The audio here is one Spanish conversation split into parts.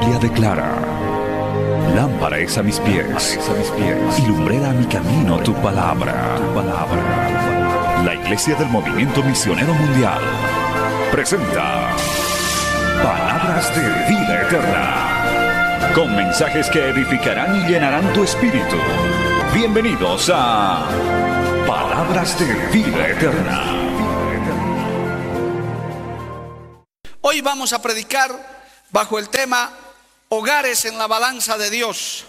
Biblia declara, lámpara es a mis pies, y lumbrera a mi camino tu palabra, tu palabra. La Iglesia del Movimiento Misionero Mundial presenta Palabras de Vida Eterna, con mensajes que edificarán y llenarán tu espíritu. Bienvenidos a Palabras de Vida Eterna. Hoy vamos a predicar bajo el tema Hogares en la balanza de Dios,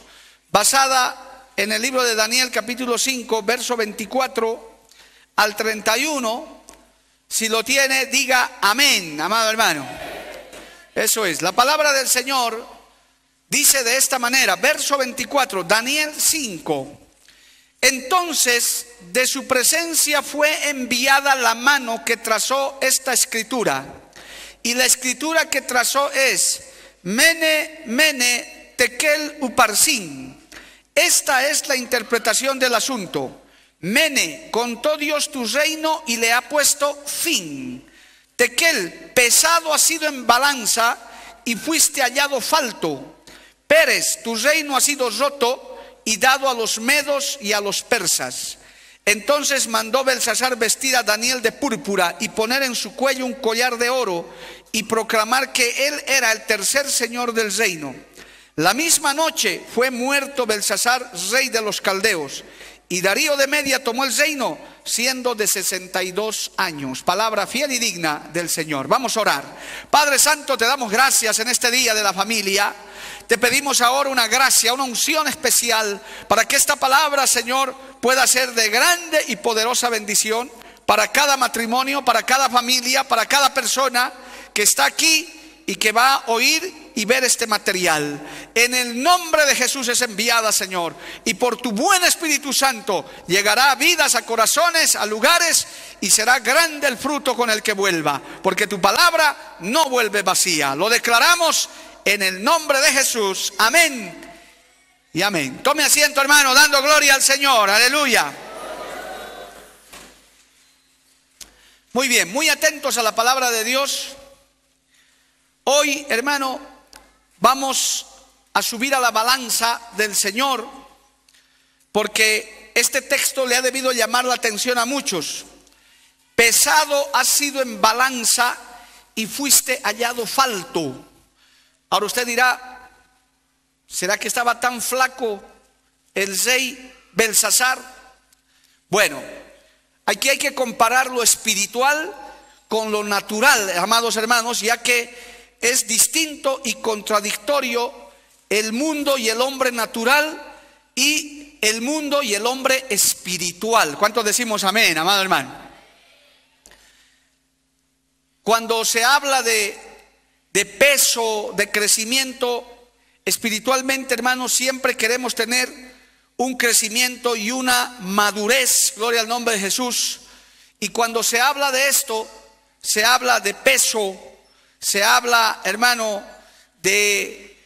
basada en el libro de Daniel capítulo 5, verso 24 al 31. Si lo tiene, diga amén, amado hermano. Eso es, la palabra del Señor dice de esta manera, verso 24, Daniel 5. Entonces de su presencia fue enviada la mano que trazó esta escritura y la escritura que trazó es Mene, Mene, Tekel, Uparsin. Esta es la interpretación del asunto. Mene, contó Dios tu reino y le ha puesto fin. Tekel, pesado ha sido en balanza y fuiste hallado falto. Pérez, tu reino ha sido roto y dado a los medos y a los persas. Entonces mandó Belsasar vestir a Daniel de púrpura y poner en su cuello un collar de oro y proclamar que él era el tercer señor del reino. La misma noche fue muerto Belsasar, rey de los caldeos, y Darío de Media tomó el reino siendo de 62 años. Palabra fiel y digna del Señor. Vamos a orar. Padre Santo, te damos gracias en este día de la familia. Te pedimos ahora una gracia, una unción especial para que esta palabra, Señor, pueda ser de grande y poderosa bendición para cada matrimonio, para cada familia, para cada persona que está aquí y que va a oír y ver este material. En el nombre de Jesús es enviada, Señor. Y por tu buen Espíritu Santo llegará a vidas, a corazones, a lugares y será grande el fruto con el que vuelva. Porque tu palabra no vuelve vacía. Lo declaramos en el nombre de Jesús. Amén. Y amén. Tome asiento, hermano, dando gloria al Señor. Aleluya. Muy bien, muy atentos a la palabra de Dios. Hoy, hermano, vamos a subir a la balanza del Señor porque este texto le ha debido llamar la atención a muchos. Pesado has sido en balanza y fuiste hallado falto. Ahora usted dirá, ¿será que estaba tan flaco el rey Belsasar? Bueno, aquí hay que comparar lo espiritual con lo natural, amados hermanos, ya que es distinto y contradictorio el mundo y el hombre natural y el mundo y el hombre espiritual. ¿Cuántos decimos amén, amado hermano? Cuando se habla de de peso, de crecimiento, espiritualmente, hermanos, siempre queremos tener un crecimiento y una madurez, gloria al nombre de Jesús. Y cuando se habla de esto, se habla de peso, se habla, hermano, de,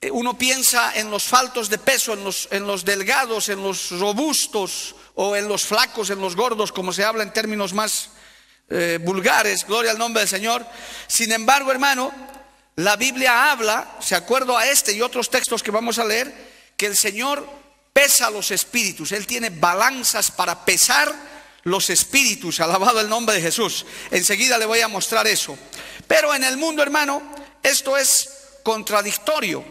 eh, uno piensa en los faltos de peso, en los, en los delgados, en los robustos o en los flacos, en los gordos, como se habla en términos más eh, vulgares, gloria al nombre del Señor. Sin embargo, hermano, la Biblia habla, se acuerdo a este y otros textos que vamos a leer, que el Señor pesa los espíritus. Él tiene balanzas para pesar los espíritus. Alabado el nombre de Jesús. Enseguida le voy a mostrar eso. Pero en el mundo, hermano, esto es contradictorio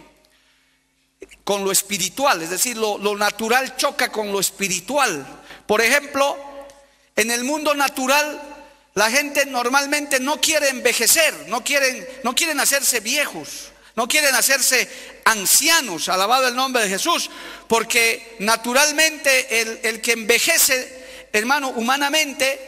con lo espiritual. Es decir, lo, natural choca con lo espiritual. Por ejemplo, en el mundo natural la gente normalmente no quiere envejecer, no quieren, no quieren hacerse viejos, no quieren hacerse ancianos, alabado el nombre de Jesús, porque naturalmente el, que envejece, hermano, humanamente,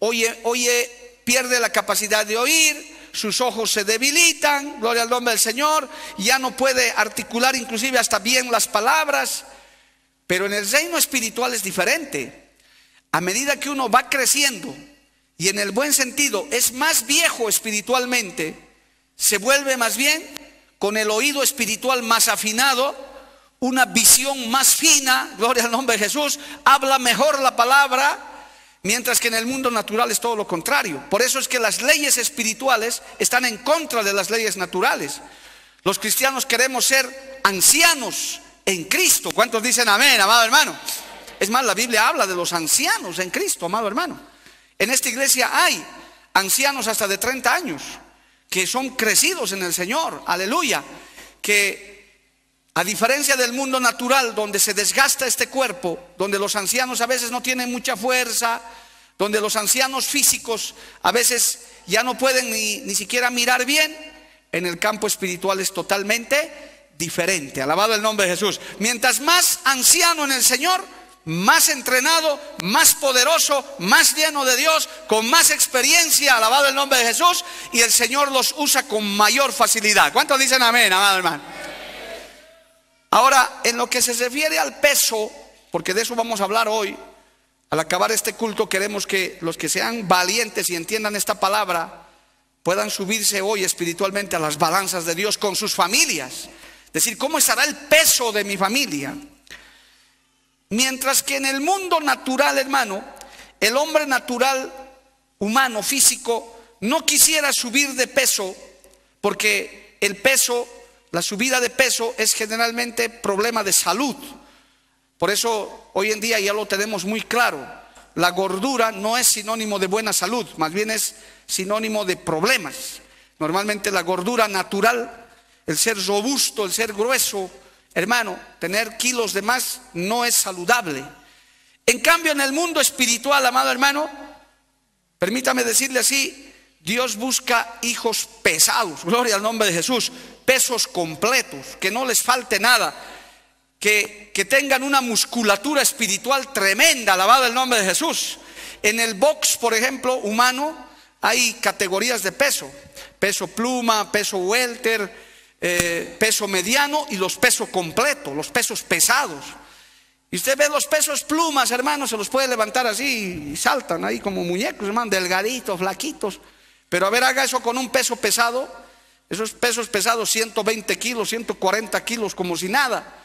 oye, oye, pierde la capacidad de oír, sus ojos se debilitan, gloria al nombre del Señor, ya no puede articular inclusive hasta bien las palabras, pero en el reino espiritual es diferente. A medida que uno va creciendo, y en el buen sentido es más viejo espiritualmente, se vuelve más bien con el oído espiritual más afinado, una visión más fina, gloria al nombre de Jesús, habla mejor la palabra, mientras que en el mundo natural es todo lo contrario. Por eso es que las leyes espirituales están en contra de las leyes naturales. Los cristianos queremos ser ancianos en Cristo. ¿Cuántos dicen amén, amado hermano? Es más, la Biblia habla de los ancianos en Cristo, amado hermano. En esta iglesia hay ancianos hasta de 30 años que son crecidos en el Señor, aleluya, que a diferencia del mundo natural donde se desgasta este cuerpo, donde los ancianos a veces no tienen mucha fuerza, donde los ancianos físicos a veces ya no pueden ni, ni siquiera mirar bien, en el campo espiritual es totalmente diferente. Alabado el nombre de Jesús. Mientras más anciano en el Señor, más entrenado, más poderoso, más lleno de Dios, con más experiencia, alabado el nombre de Jesús, y el Señor los usa con mayor facilidad. ¿Cuántos dicen amén, amado hermano? Ahora, en lo que se refiere al peso, porque de eso vamos a hablar hoy, al acabar este culto queremos que los que sean valientes y entiendan esta palabra puedan subirse hoy espiritualmente a las balanzas de Dios con sus familias. Decir, ¿cómo estará el peso de mi familia? Mientras que en el mundo natural, hermano, el hombre natural, humano, físico, no quisiera subir de peso, porque el peso, la subida de peso es generalmente problema de salud. Por eso hoy en día ya lo tenemos muy claro. La gordura no es sinónimo de buena salud, más bien es sinónimo de problemas. Normalmente la gordura natural, el ser robusto, el ser grueso, Hermano, tener kilos de más no es saludable. En cambio, en el mundo espiritual, amado hermano, permítame decirle así, Dios busca hijos pesados, gloria al nombre de Jesús, pesos completos, que no les falte nada, que, que tengan una musculatura espiritual tremenda, alabado el nombre de Jesús. En el box, por ejemplo, humano, hay categorías de peso, peso pluma, peso welter, eh, peso mediano y los pesos completos, los pesos pesados. Y usted ve los pesos plumas, hermanos, se los puede levantar así y saltan ahí como muñecos, hermano, delgaditos, flaquitos. Pero a ver, haga eso con un peso pesado, esos pesos pesados, 120 kilos, 140 kilos, como si nada.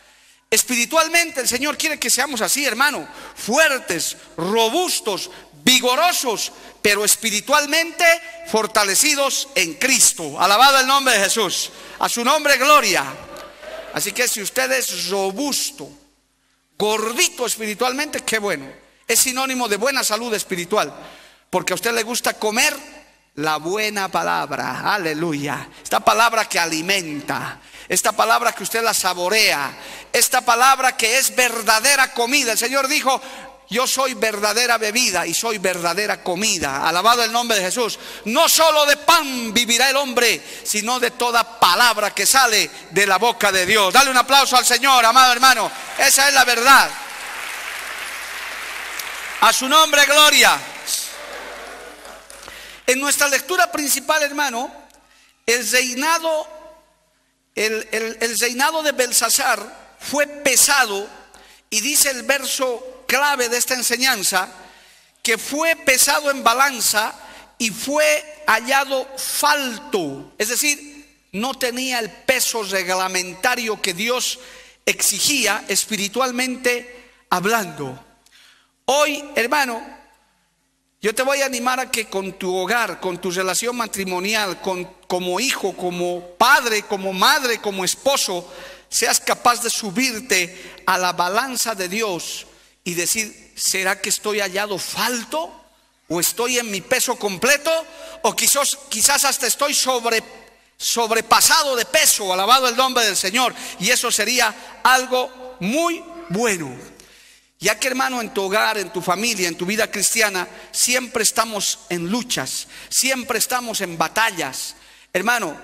Espiritualmente el Señor quiere que seamos así, hermano, fuertes, robustos, vigorosos, pero espiritualmente fortalecidos en Cristo. Alabado el nombre de Jesús. A su nombre, gloria. Así que si usted es robusto, gordito espiritualmente, qué bueno. Es sinónimo de buena salud espiritual. Porque a usted le gusta comer la buena palabra. Aleluya. Esta palabra que alimenta. Esta palabra que usted la saborea. Esta palabra que es verdadera comida. El Señor dijo, yo soy verdadera bebida y soy verdadera comida. Alabado el nombre de Jesús. No solo de pan vivirá el hombre, sino de toda palabra que sale de la boca de Dios. Dale un aplauso al Señor, amado hermano. Esa es la verdad. A su nombre, gloria. En nuestra lectura principal, hermano, el reinado, el, el reinado de Belsasar fue pesado y dice el verso clave de esta enseñanza, que fue pesado en balanza y fue hallado falto, es decir, no tenía el peso reglamentario que Dios exigía espiritualmente hablando. Hoy, hermano, yo te voy a animar a que con tu hogar, con tu relación matrimonial, con, como hijo, como padre, como madre, como esposo, seas capaz de subirte a la balanza de Dios y decir, ¿será que estoy hallado falto? ¿O estoy en mi peso completo? ¿O quizás, quizás hasta estoy sobre, sobrepasado de peso? Alabado el nombre del Señor. Y eso sería algo muy bueno. Ya que hermano, en tu hogar, en tu familia, en tu vida cristiana, siempre estamos en luchas, siempre estamos en batallas. Hermano,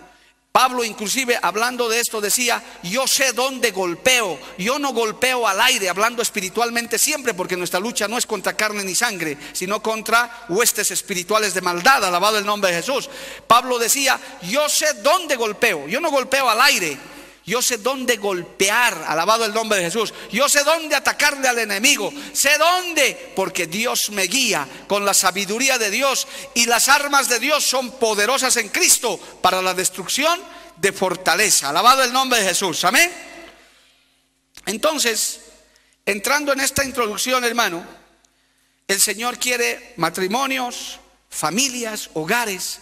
Pablo inclusive hablando de esto decía, yo sé dónde golpeo, yo no golpeo al aire, hablando espiritualmente siempre, porque nuestra lucha no es contra carne ni sangre, sino contra huestes espirituales de maldad, alabado el nombre de Jesús. Pablo decía, yo sé dónde golpeo, yo no golpeo al aire, yo sé dónde golpear, alabado el nombre de Jesús. Yo sé dónde atacarle al enemigo. Sé dónde, porque Dios me guía con la sabiduría de Dios y las armas de Dios son poderosas en Cristo para la destrucción de fortaleza. Alabado el nombre de Jesús. Amén. Entonces, entrando en esta introducción, hermano, el Señor quiere matrimonios, familias, hogares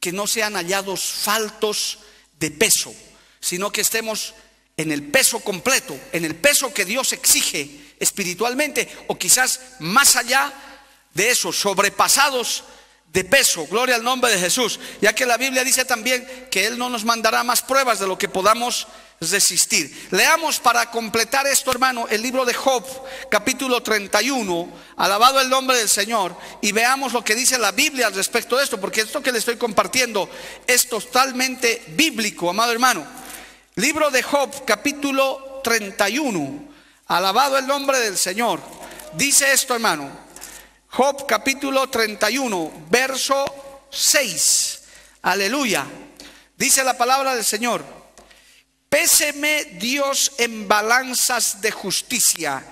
que no sean hallados faltos de peso sino que estemos en el peso completo, en el peso que Dios exige espiritualmente, o quizás más allá de eso, sobrepasados de peso. Gloria al nombre de Jesús. Ya que la Biblia dice también que Él no nos mandará más pruebas de lo que podamos resistir. Leamos para completar esto, hermano, el libro de Job, capítulo 31. Alabado el nombre del Señor. Y veamos lo que dice la Biblia al respecto de esto, porque esto que le estoy compartiendo es totalmente bíblico, amado hermano. Libro de Job, capítulo 31. Alabado el nombre del Señor. Dice esto, hermano. Job capítulo 31, verso 6. Aleluya. Dice la palabra del Señor. Péseme Dios en balanzas de justicia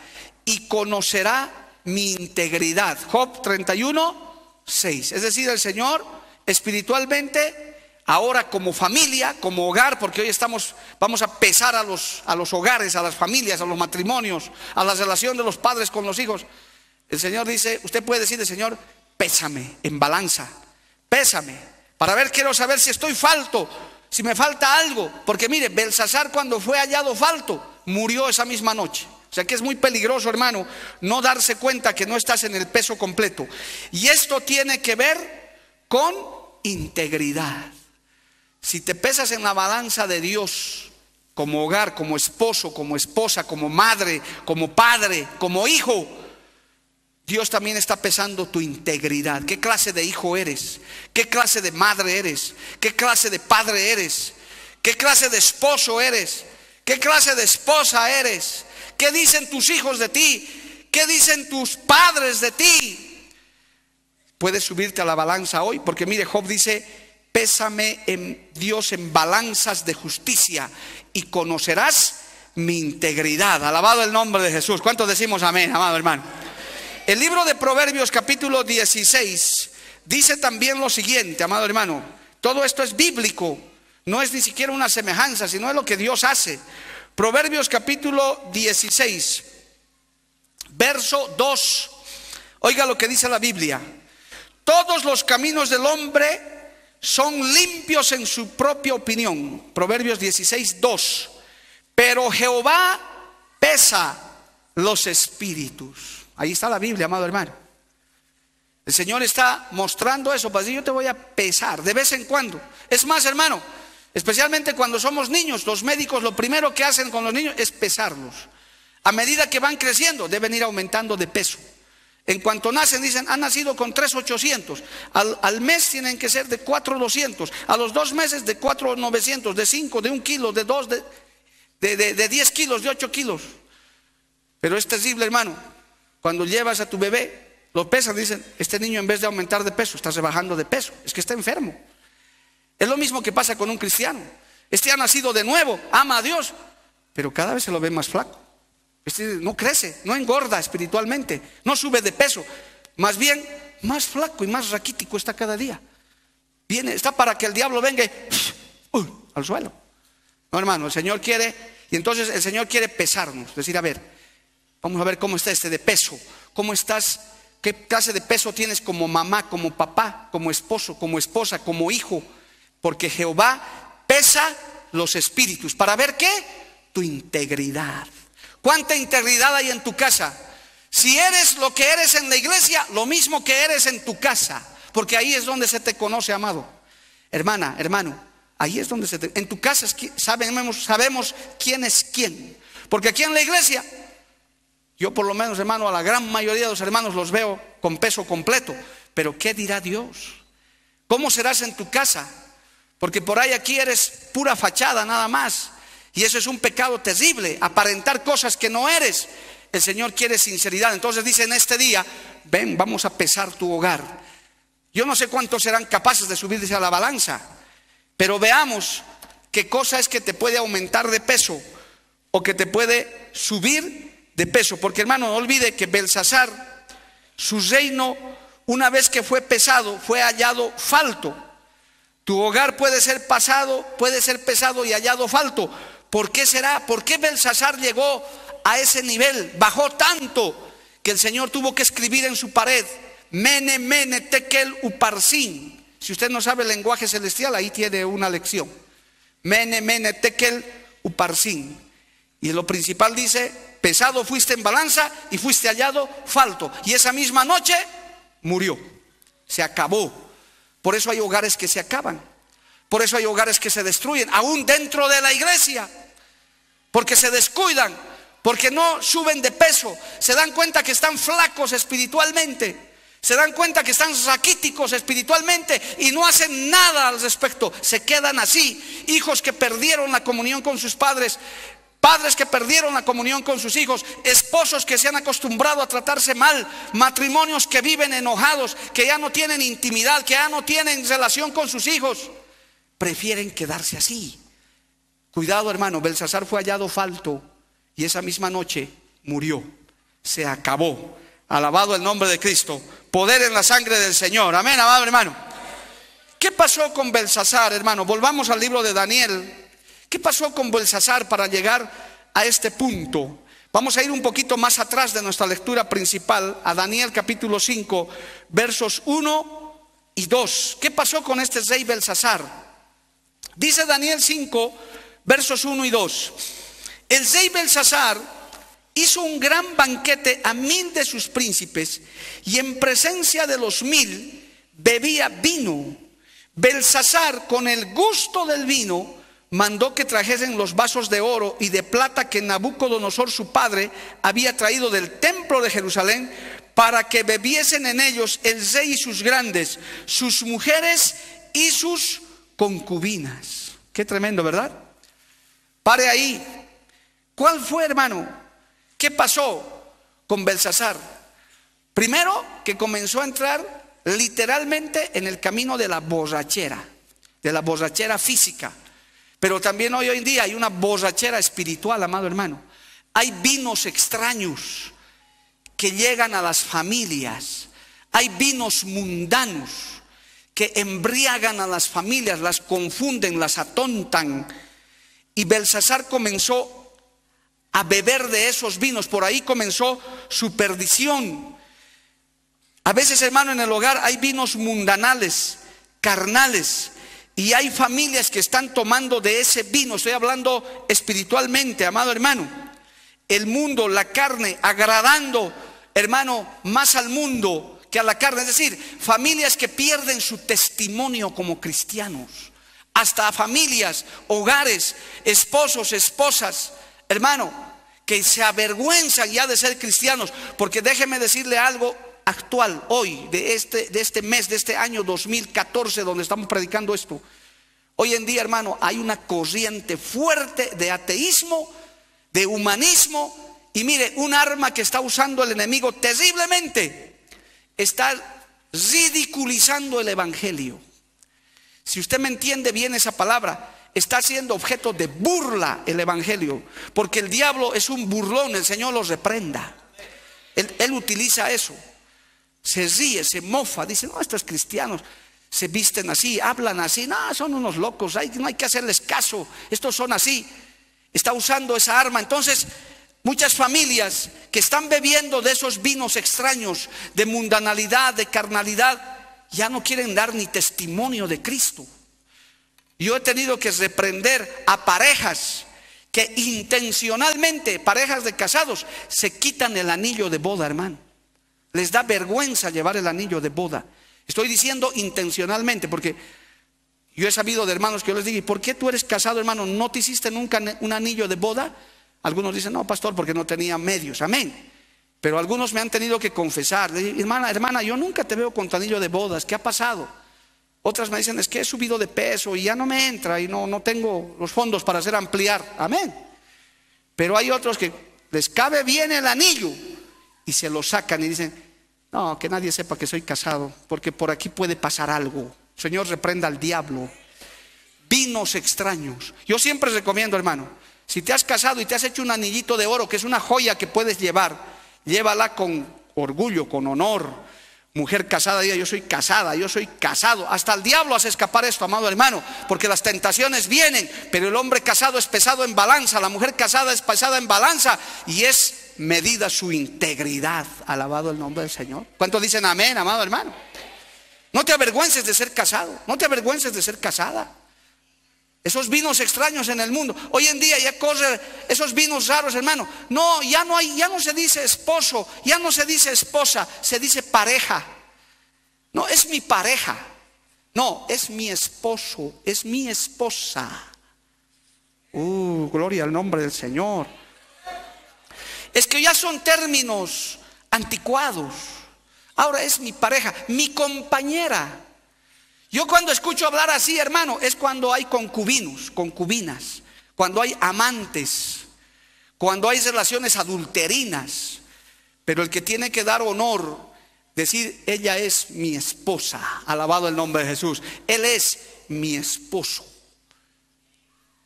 y conocerá mi integridad. Job 31, 6. Es decir, el Señor espiritualmente, ahora como familia, como hogar, porque hoy estamos, vamos a pesar a los, a los hogares, a las familias, a los matrimonios, a la relación de los padres con los hijos. El Señor dice, usted puede decirle, Señor, pésame en balanza, pésame, para ver, quiero saber si estoy falto, si me falta algo. Porque mire, Belsasar cuando fue hallado falto, murió esa misma noche. O sea que es muy peligroso, hermano, no darse cuenta que no estás en el peso completo. Y esto tiene que ver con integridad. Si te pesas en la balanza de Dios, como hogar, como esposo, como esposa, como madre, como padre, como hijo, Dios también está pesando tu integridad. ¿Qué clase de hijo eres? ¿Qué clase de madre eres? ¿Qué clase de padre eres? ¿Qué clase de esposo eres? ¿Qué clase de esposa eres? ¿Qué dicen tus hijos de ti? ¿Qué dicen tus padres de ti? Puedes subirte a la balanza hoy, porque mire, Job dice, pésame en Dios en balanzas de justicia y conocerás mi integridad. Alabado el nombre de Jesús. ¿Cuántos decimos amén, amado hermano? El libro de Proverbios capítulo 16 dice también lo siguiente, amado hermano, todo esto es bíblico, no es ni siquiera una semejanza, sino es lo que Dios hace. Proverbios capítulo 16, verso 2, oiga lo que dice la Biblia, todos los caminos del hombre son limpios en su propia opinión, Proverbios 16, 2, pero Jehová pesa los espíritus. Ahí está la Biblia, amado hermano. El Señor está mostrando eso, para yo te voy a pesar de vez en cuando. Es más, hermano, especialmente cuando somos niños, los médicos lo primero que hacen con los niños es pesarlos. A medida que van creciendo, deben ir aumentando de peso. En cuanto nacen, dicen, han nacido con 3,800. Al, al mes tienen que ser de 4,200. A los dos meses de 4,900, de 5, de 1 kilo, de 2, de, de, de 10 kilos, de 8 kilos. Pero es terrible, hermano. Cuando llevas a tu bebé, lo pesan, dicen, este niño en vez de aumentar de peso, está rebajando de peso, es que está enfermo. Es lo mismo que pasa con un cristiano. Este ha nacido de nuevo, ama a Dios, pero cada vez se lo ve más flaco. No crece, no engorda espiritualmente, no sube de peso, más bien más flaco y más raquítico está cada día. Viene, está para que el diablo venga al suelo. No, hermano, el Señor quiere, y entonces el Señor quiere pesarnos, decir, a ver, Vamos a ver cómo está este de peso. ¿Cómo estás? ¿Qué clase de peso tienes como mamá, como papá, como esposo, como esposa, como hijo? Porque Jehová pesa los espíritus. ¿Para ver qué? Tu integridad. ¿Cuánta integridad hay en tu casa? Si eres lo que eres en la iglesia, lo mismo que eres en tu casa. Porque ahí es donde se te conoce, amado. Hermana, hermano, ahí es donde se te... En tu casa sabemos, sabemos quién es quién. Porque aquí en la iglesia yo por lo menos, hermano, a la gran mayoría de los hermanos los veo con peso completo. Pero ¿qué dirá Dios? ¿Cómo serás en tu casa? Porque por ahí aquí eres pura fachada nada más. Y eso es un pecado terrible, aparentar cosas que no eres. El Señor quiere sinceridad. Entonces dice en este día, ven, vamos a pesar tu hogar. Yo no sé cuántos serán capaces de subirse a la balanza, pero veamos qué cosa es que te puede aumentar de peso o que te puede subir de peso. Porque hermano, no olvide que Belsasar, su reino, una vez que fue pesado, fue hallado falto. Tu hogar puede ser pasado, puede ser pesado y hallado falto. ¿Por qué será? ¿Por qué Belsasar llegó a ese nivel? Bajó tanto que el Señor tuvo que escribir en su pared, Mene, Mene, Tekel, Uparsin. Si usted no sabe el lenguaje celestial, ahí tiene una lección. Mene, mene, tekel, uparsin. Y lo principal dice, pesado fuiste en balanza y fuiste hallado falto. Y esa misma noche murió. Se acabó. Por eso hay hogares que se acaban. Por eso hay hogares que se destruyen, aún dentro de la iglesia. Porque se descuidan, porque no suben de peso, se dan cuenta que están flacos espiritualmente. Se dan cuenta que están raquíticos espiritualmente y no hacen nada al respecto. Se quedan así. Hijos que perdieron la comunión con sus padres. Padres que perdieron la comunión con sus hijos, esposos que se han acostumbrado a tratarse mal, matrimonios que viven enojados, que ya no tienen intimidad, que ya no tienen relación con sus hijos, prefieren quedarse así. Cuidado hermano, Belsasar fue hallado falto y esa misma noche murió, se acabó. Alabado el nombre de Cristo. Poder en la sangre del Señor. Amén, amado hermano. ¿Qué pasó con Belsasar, hermano? Volvamos al libro de Daniel. ¿Qué pasó con Belsasar para llegar a este punto? Vamos a ir un poquito más atrás de nuestra lectura principal, a Daniel capítulo 5, versos 1 y 2. ¿Qué pasó con este rey Belsasar? Dice Daniel 5, versos 1 y 2. El rey Belsasar hizo un gran banquete a mil de sus príncipes y en presencia de los mil bebía vino. Belsasar, con el gusto del vino, mandó que trajesen los vasos de oro y de plata que Nabucodonosor su padre había traído del templo de Jerusalén para que bebiesen en ellos el rey y sus grandes, sus mujeres y sus concubinas. Qué tremendo, ¿verdad? Pare ahí. ¿Cuál fue, hermano? ¿Qué pasó con Belsasar? Primero, que comenzó a entrar literalmente en el camino de la borrachera, de la borrachera física. Pero también hoy, hoy en día hay una borrachera espiritual, amado hermano. Hay vinos extraños que llegan a las familias. Hay vinos mundanos que embriagan a las familias, las confunden, las atontan. Y Belsasar comenzó a beber de esos vinos. Por ahí comenzó su perdición. A veces, hermano, en el hogar hay vinos mundanales, carnales, y hay familias que están tomando de ese vino. Estoy hablando espiritualmente, amado hermano. El mundo, la carne, agradando, hermano, más al mundo que a la carne. Es decir, familias que pierden su testimonio como cristianos. Hasta familias, hogares, esposos, esposas, hermano, que se avergüenzan ya de ser cristianos, porque déjeme decirle algo actual, hoy, de este, de este mes, de este año 2014, donde estamos predicando esto. Hoy en día, hermano, hay una corriente fuerte de ateísmo, de humanismo, y mire, un arma que está usando el enemigo terriblemente, está ridiculizando el Evangelio. Si usted me entiende bien esa palabra, está siendo objeto de burla el Evangelio, porque el diablo es un burlón, el Señor los reprenda. Él, utiliza eso, se ríe, se mofa, dice, no, estos cristianos se visten así, hablan así, no, son unos locos, no hay que hacerles caso, estos son así, está usando esa arma. Entonces, muchas familias que están bebiendo de esos vinos extraños, de mundanalidad, de carnalidad, ya no quieren dar ni testimonio de Cristo. Yo he tenido que reprender a parejas que intencionalmente, parejas de casados, se quitan el anillo de boda, hermano. Les da vergüenza llevar el anillo de boda. Estoy diciendo intencionalmente porque yo he sabido de hermanos que yo les digo, ¿y por qué tú eres casado, hermano? ¿No te hiciste nunca un anillo de boda? Algunos dicen, no, pastor, porque no tenía medios. Amén. Pero algunos me han tenido que confesar, hermana, hermana, yo nunca te veo con tu anillo de bodas. ¿Qué ha pasado? Otras me dicen, es que he subido de peso y ya no me entra y no, no tengo los fondos para hacer ampliar. Amén. Pero hay otros que les cabe bien el anillo y se lo sacan y dicen, no, que nadie sepa que soy casado, porque por aquí puede pasar algo. Señor, reprenda al diablo. Vinos extraños. Yo siempre recomiendo, hermano, si te has casado y te has hecho un anillito de oro, que es una joya que puedes llevar, llévala con orgullo, con honor, Mujer casada, diga yo soy casada, yo soy casado. Hasta el diablo hace escapar esto, amado hermano, porque las tentaciones vienen, pero el hombre casado es pesado en balanza, la mujer casada es pesada en balanza y es medida su integridad. Alabado el nombre del Señor. ¿Cuántos dicen amén, amado hermano? No te avergüences de ser casado, no te avergüences de ser casada. Esos vinos extraños en el mundo. Hoy en día ya corre esos vinos raros, hermano. No, ya no hay, ya no se dice esposo, ya no se dice esposa, se dice pareja. No, es mi pareja. No, es mi esposo, es mi esposa. Uh, gloria al nombre del Señor. Es que ya son términos anticuados. Ahora es mi pareja, mi compañera. Yo cuando escucho hablar así, hermano, es cuando hay concubinos, concubinas, cuando hay amantes, cuando hay relaciones adulterinas. Pero el que tiene que dar honor, decir, ella es mi esposa, alabado el nombre de Jesús, él es mi esposo.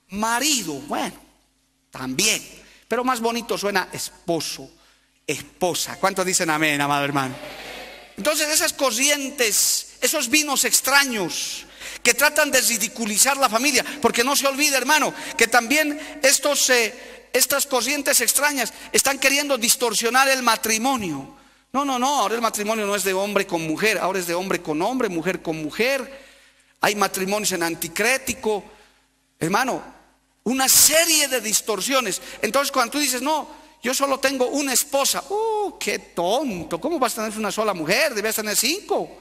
Marido, bueno, también, pero más bonito suena esposo, esposa. ¿Cuántos dicen amén, amado hermano? Entonces esas corrientes, esos vinos extraños que tratan de ridiculizar la familia, porque no se olvide, hermano, que también eh, estas corrientes extrañas están queriendo distorsionar el matrimonio. No, no, no, ahora el matrimonio no es de hombre con mujer, ahora es de hombre con hombre, mujer con mujer. Hay matrimonios en anticrético. Hermano, una serie de distorsiones. Entonces cuando tú dices, no, yo solo tengo una esposa. ¡Uh, qué tonto! ¿Cómo vas a tener una sola mujer? Debes tener cinco.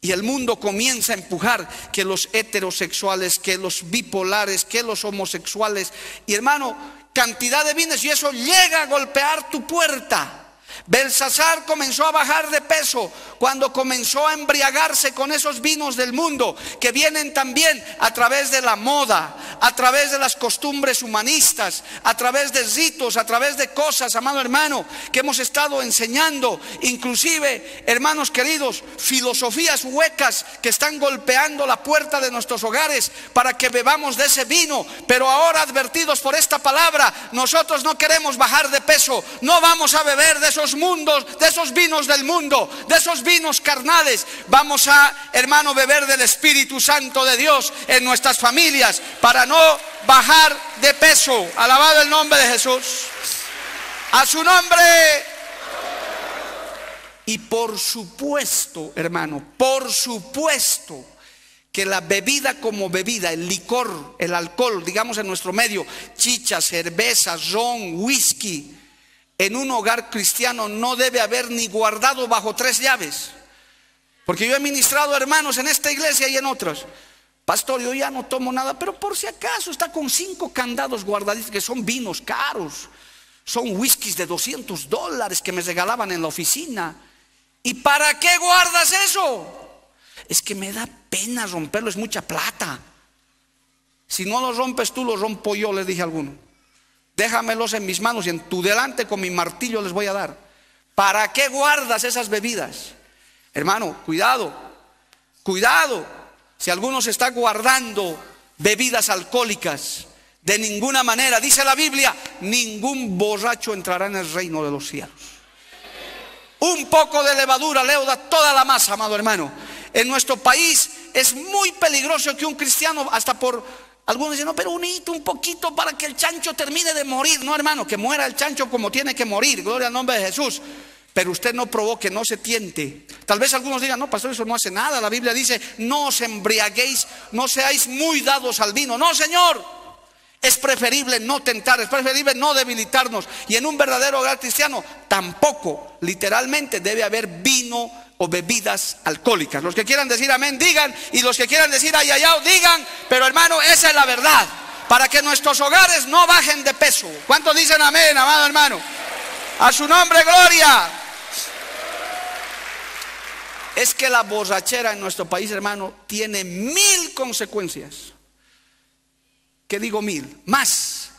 Y el mundo comienza a empujar que los heterosexuales, que los bipolares, que los homosexuales. Y hermano, cantidad de bienes y eso llega a golpear tu puerta. Belsasar comenzó a bajar de peso cuando comenzó a embriagarse con esos vinos del mundo que vienen también a través de la moda, a través de las costumbres humanistas, a través de ritos, a través de cosas, amado hermano, que hemos estado enseñando, inclusive, hermanos queridos, filosofías huecas que están golpeando la puerta de nuestros hogares para que bebamos de ese vino, pero ahora advertidos por esta palabra, nosotros no queremos bajar de peso, no vamos a beber de esos mundos, de esos vinos del mundo, de esos vinos carnales. Vamos a, hermano, beber del Espíritu Santo de Dios en nuestras familias para no bajar de peso. Alabado el nombre de Jesús. A su nombre. Y por supuesto, hermano, por supuesto que la bebida como bebida, el licor, el alcohol, digamos en nuestro medio, chicha, cerveza, ron, whisky, en un hogar cristiano no debe haber ni guardado bajo tres llaves. Porque yo he ministrado hermanos en esta iglesia y en otras. Pastor, yo ya no tomo nada, pero por si acaso está con cinco candados guardaditos que son vinos caros. Son whiskies de 200 dólares que me regalaban en la oficina. ¿Y para qué guardas eso? Es que me da pena romperlo, es mucha plata. Si no lo rompes tú, lo rompo yo, les dije a alguno déjamelos en mis manos y en tu delante con mi martillo les voy a dar. ¿Para qué guardas esas bebidas? Hermano, cuidado, cuidado. Si alguno se está guardando bebidas alcohólicas, de ninguna manera, dice la Biblia, ningún borracho entrará en el reino de los cielos. Un poco de levadura leuda toda la masa, amado hermano. En nuestro país es muy peligroso que un cristiano, hasta por algunos dicen, no, pero unito un poquito para que el chancho termine de morir. No, hermano, que muera el chancho como tiene que morir. Gloria al nombre de Jesús. Pero usted no provoque, no se tiente. Tal vez algunos digan, no, pastor, eso no hace nada. La Biblia dice, no os embriaguéis, no seáis muy dados al vino. No, Señor. Es preferible no tentar, es preferible no debilitarnos. Y en un verdadero hogar cristiano tampoco, literalmente, debe haber vino o bebidas alcohólicas. Los que quieran decir amén, digan. Y los que quieran decir ay, ay, digan. Pero hermano, esa es la verdad. Para que nuestros hogares no bajen de peso. ¿Cuántos dicen amén, amado hermano? A su nombre, gloria. Es que la borrachera en nuestro país, hermano, tiene mil consecuencias. ¿Qué digo mil? Más.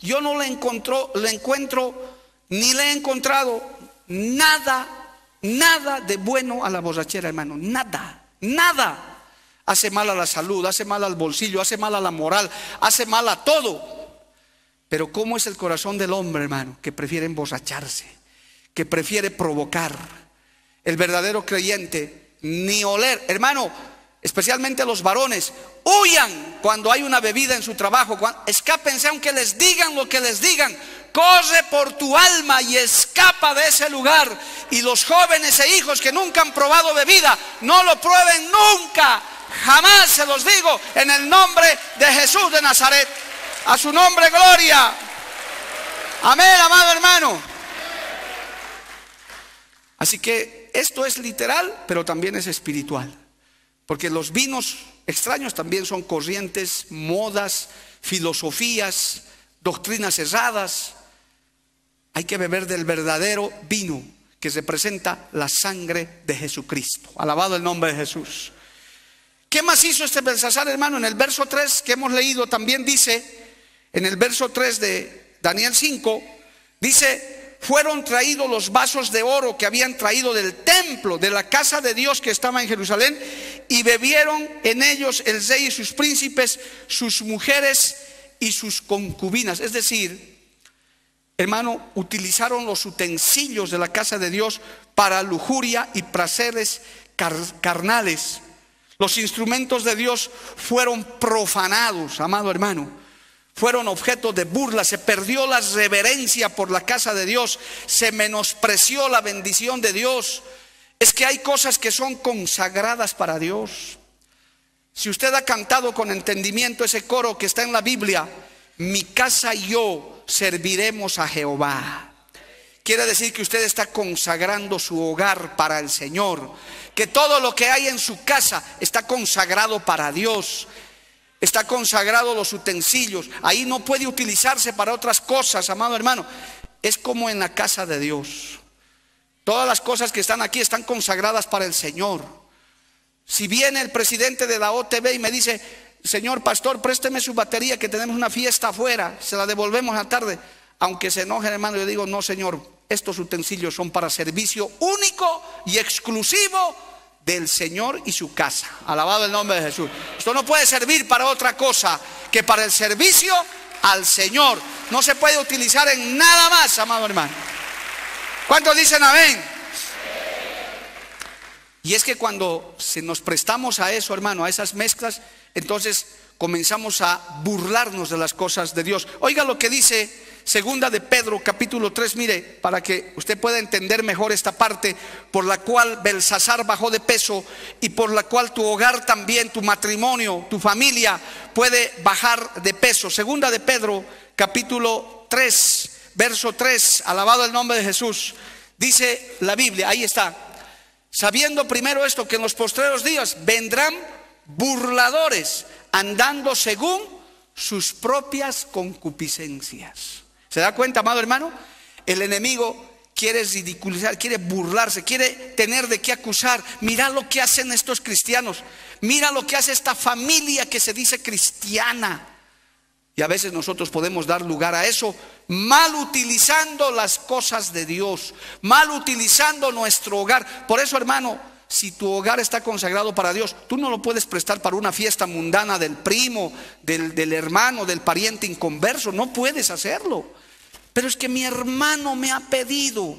Yo no le, encontró, le encuentro, ni le he encontrado nada Nada de bueno a la borrachera, hermano. Nada, nada. Hace mal a la salud, hace mal al bolsillo, hace mal a la moral, hace mal a todo. Pero ¿cómo es el corazón del hombre, hermano? Que prefiere emborracharse, que prefiere provocar. El verdadero creyente, ni oler. Hermano, especialmente los varones, huyan cuando hay una bebida en su trabajo, escápense aunque les digan lo que les digan, corre por tu alma y escapa de ese lugar. Y los jóvenes e hijos que nunca han probado bebida, no lo prueben nunca, Jamás se los digo en el nombre de Jesús de Nazaret. A su nombre, gloria. Amén, amado hermano. Así que esto es literal, pero también es espiritual. Porque los vinos extraños también son corrientes, modas, filosofías, doctrinas erradas. Hay que beber del verdadero vino que representa la sangre de Jesucristo. Alabado el nombre de Jesús. ¿Qué más hizo este Belsasar, hermano? En el verso 3 que hemos leído también dice, en el verso 3 de Daniel 5, dice, fueron traídos los vasos de oro que habían traído del templo, de la casa de Dios que estaba en Jerusalén, y bebieron en ellos el rey y sus príncipes, sus mujeres y sus concubinas. Es decir, hermano, utilizaron los utensilios de la casa de Dios para lujuria y placeres carnales. Los instrumentos de Dios fueron profanados, amado hermano. Fueron objeto de burla, se perdió la reverencia por la casa de Dios, se menospreció la bendición de Dios. Es que hay cosas que son consagradas para Dios. Si usted ha cantado con entendimiento ese coro que está en la Biblia, mi casa y yo serviremos a Jehová. Quiere decir que usted está consagrando su hogar para el Señor, que todo lo que hay en su casa está consagrado para Dios. Está consagrado los utensilios. Ahí no puede utilizarse para otras cosas, amado hermano. Es como en la casa de Dios. Todas las cosas que están aquí están consagradas para el Señor. Si viene el presidente de la OTB y me dice, Señor pastor, présteme su batería que tenemos una fiesta afuera, se la devolvemos a tarde. Aunque se enojen, hermano, yo digo, no, Señor, estos utensilios son para servicio único y exclusivo del Señor y su casa. Alabado el nombre de Jesús. Esto no puede servir para otra cosa que para el servicio al Señor. No se puede utilizar en nada más, amado hermano. ¿Cuántos dicen amén? Y es que cuando se nos prestamos a eso, hermano, a esas mezclas, entonces comenzamos a burlarnos de las cosas de Dios. Oiga lo que dice segunda de Pedro capítulo 3, mire, para que usted pueda entender mejor esta parte por la cual Belsasar bajó de peso y por la cual tu hogar también, tu matrimonio, tu familia puede bajar de peso. Segunda de Pedro capítulo 3, verso 3, alabado el nombre de Jesús. Dice la Biblia, ahí está. Sabiendo primero esto, que en los postreros días vendrán burladores, andando según sus propias concupiscencias. ¿Se da cuenta, amado hermano? El enemigo quiere ridiculizar, quiere burlarse, quiere tener de qué acusar. Mira lo que hacen estos cristianos. Mira lo que hace esta familia que se dice cristiana. Y a veces nosotros podemos dar lugar a eso mal utilizando las cosas de Dios, mal utilizando nuestro hogar. Por eso, hermano, si tu hogar está consagrado para Dios, tú no lo puedes prestar para una fiesta mundana del primo, del, del, hermano, del pariente inconverso. No puedes hacerlo. Pero es que mi hermano me ha pedido.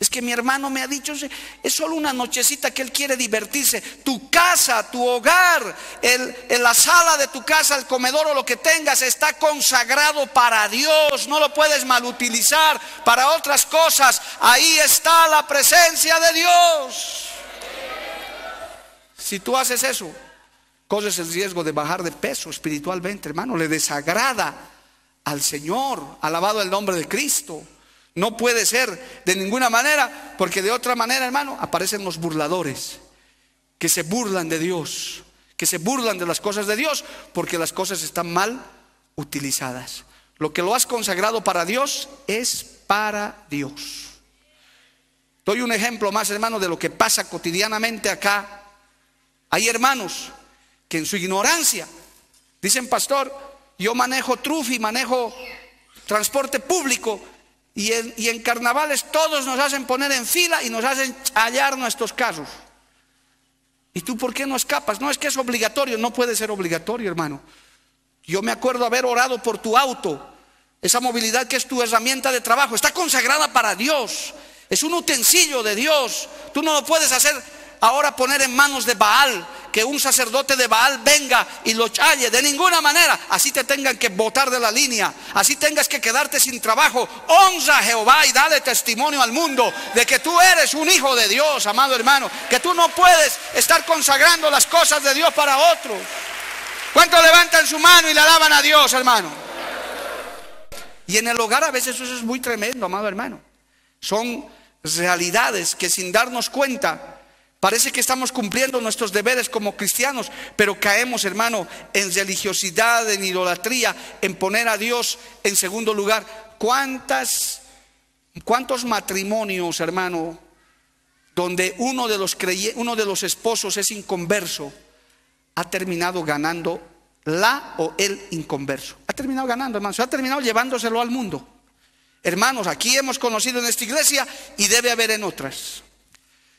Es que mi hermano me ha dicho, es solo una nochecita que él quiere divertirse. Tu casa, tu hogar, en la sala de tu casa, el comedor o lo que tengas está consagrado para Dios. No lo puedes malutilizar para otras cosas. Ahí está la presencia de Dios. Si tú haces eso, corres el riesgo de bajar de peso espiritualmente, hermano. Le desagrada al Señor. Alabado el nombre de Cristo. No puede ser de ninguna manera, porque de otra manera, hermano, aparecen los burladores que se burlan de Dios, que se burlan de las cosas de Dios, porque las cosas están mal utilizadas. Lo que lo has consagrado para Dios es para Dios. Doy un ejemplo más, hermano, de lo que pasa cotidianamente acá. Hay hermanos que en su ignorancia dicen, pastor, yo manejo trufi, manejo transporte público, y en, carnavales todos nos hacen poner en fila y nos hacen hallar nuestros carros. ¿Y tú por qué no escapas? No es que es obligatorio, no puede ser obligatorio, hermano. Yo me acuerdo haber orado por tu auto. Esa movilidad que es tu herramienta de trabajo está consagrada para Dios. Es un utensilio de Dios. Tú no lo puedes hacer ahora poner en manos de Baal, que un sacerdote de Baal venga y lo challe, de ninguna manera. Así te tengan que botar de la línea, así tengas que quedarte sin trabajo. Honra a Jehová y dale testimonio al mundo de que tú eres un hijo de Dios, amado hermano, que tú no puedes estar consagrando las cosas de Dios para otros. ¿Cuántos levantan su mano y la alaban a Dios, hermano? Y en el hogar a veces eso es muy tremendo, amado hermano. Son realidades que sin darnos cuenta Parece que estamos cumpliendo nuestros deberes como cristianos, pero caemos, hermano, en religiosidad, en idolatría, en poner a Dios en segundo lugar. ¿Cuántas, cuántos matrimonios, hermano, donde uno de los uno de los esposos es inconverso, ha terminado ganando la o el inconverso? Ha terminado ganando, hermano, se ha terminado llevándoselo al mundo. Hermanos, aquí hemos conocido en esta iglesia y debe haber en otras.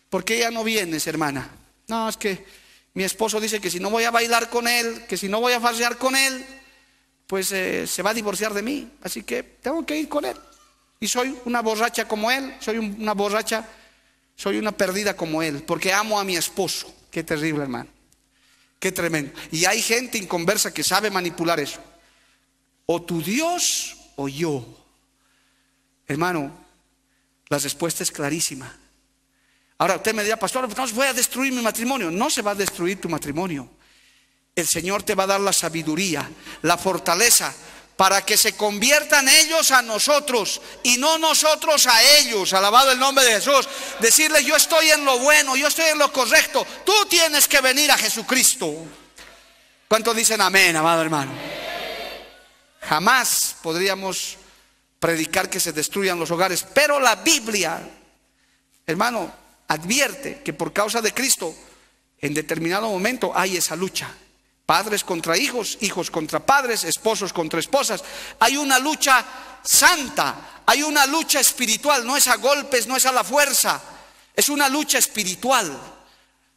¿Por qué ya no vienes, hermana? No, es que mi esposo dice que si no voy a bailar con él, que si no voy a farsear con él, pues eh, se va a divorciar de mí. Así que tengo que ir con él. Y soy una borracha como él, soy una borracha, soy una perdida como él, porque amo a mi esposo. Qué terrible, hermano. Qué tremendo. Y hay gente inconversa que sabe manipular eso. O tu Dios o yo. Hermano, la respuesta es clarísima. Ahora usted me dirá, pastor, no voy a destruir mi matrimonio. No se va a destruir tu matrimonio. El Señor te va a dar la sabiduría, la fortaleza para que se conviertan ellos a nosotros y no nosotros a ellos. Alabado el nombre de Jesús. Decirles, yo estoy en lo bueno, yo estoy en lo correcto. Tú tienes que venir a Jesucristo. ¿Cuántos dicen amén, amado hermano? Jamás podríamos predicar que se destruyan los hogares, pero la Biblia, hermano, advierte que por causa de Cristo, en determinado momento hay esa lucha. Padres contra hijos, hijos contra padres, esposos contra esposas. Hay una lucha santa, hay una lucha espiritual, no es a golpes, no es a la fuerza, es una lucha espiritual.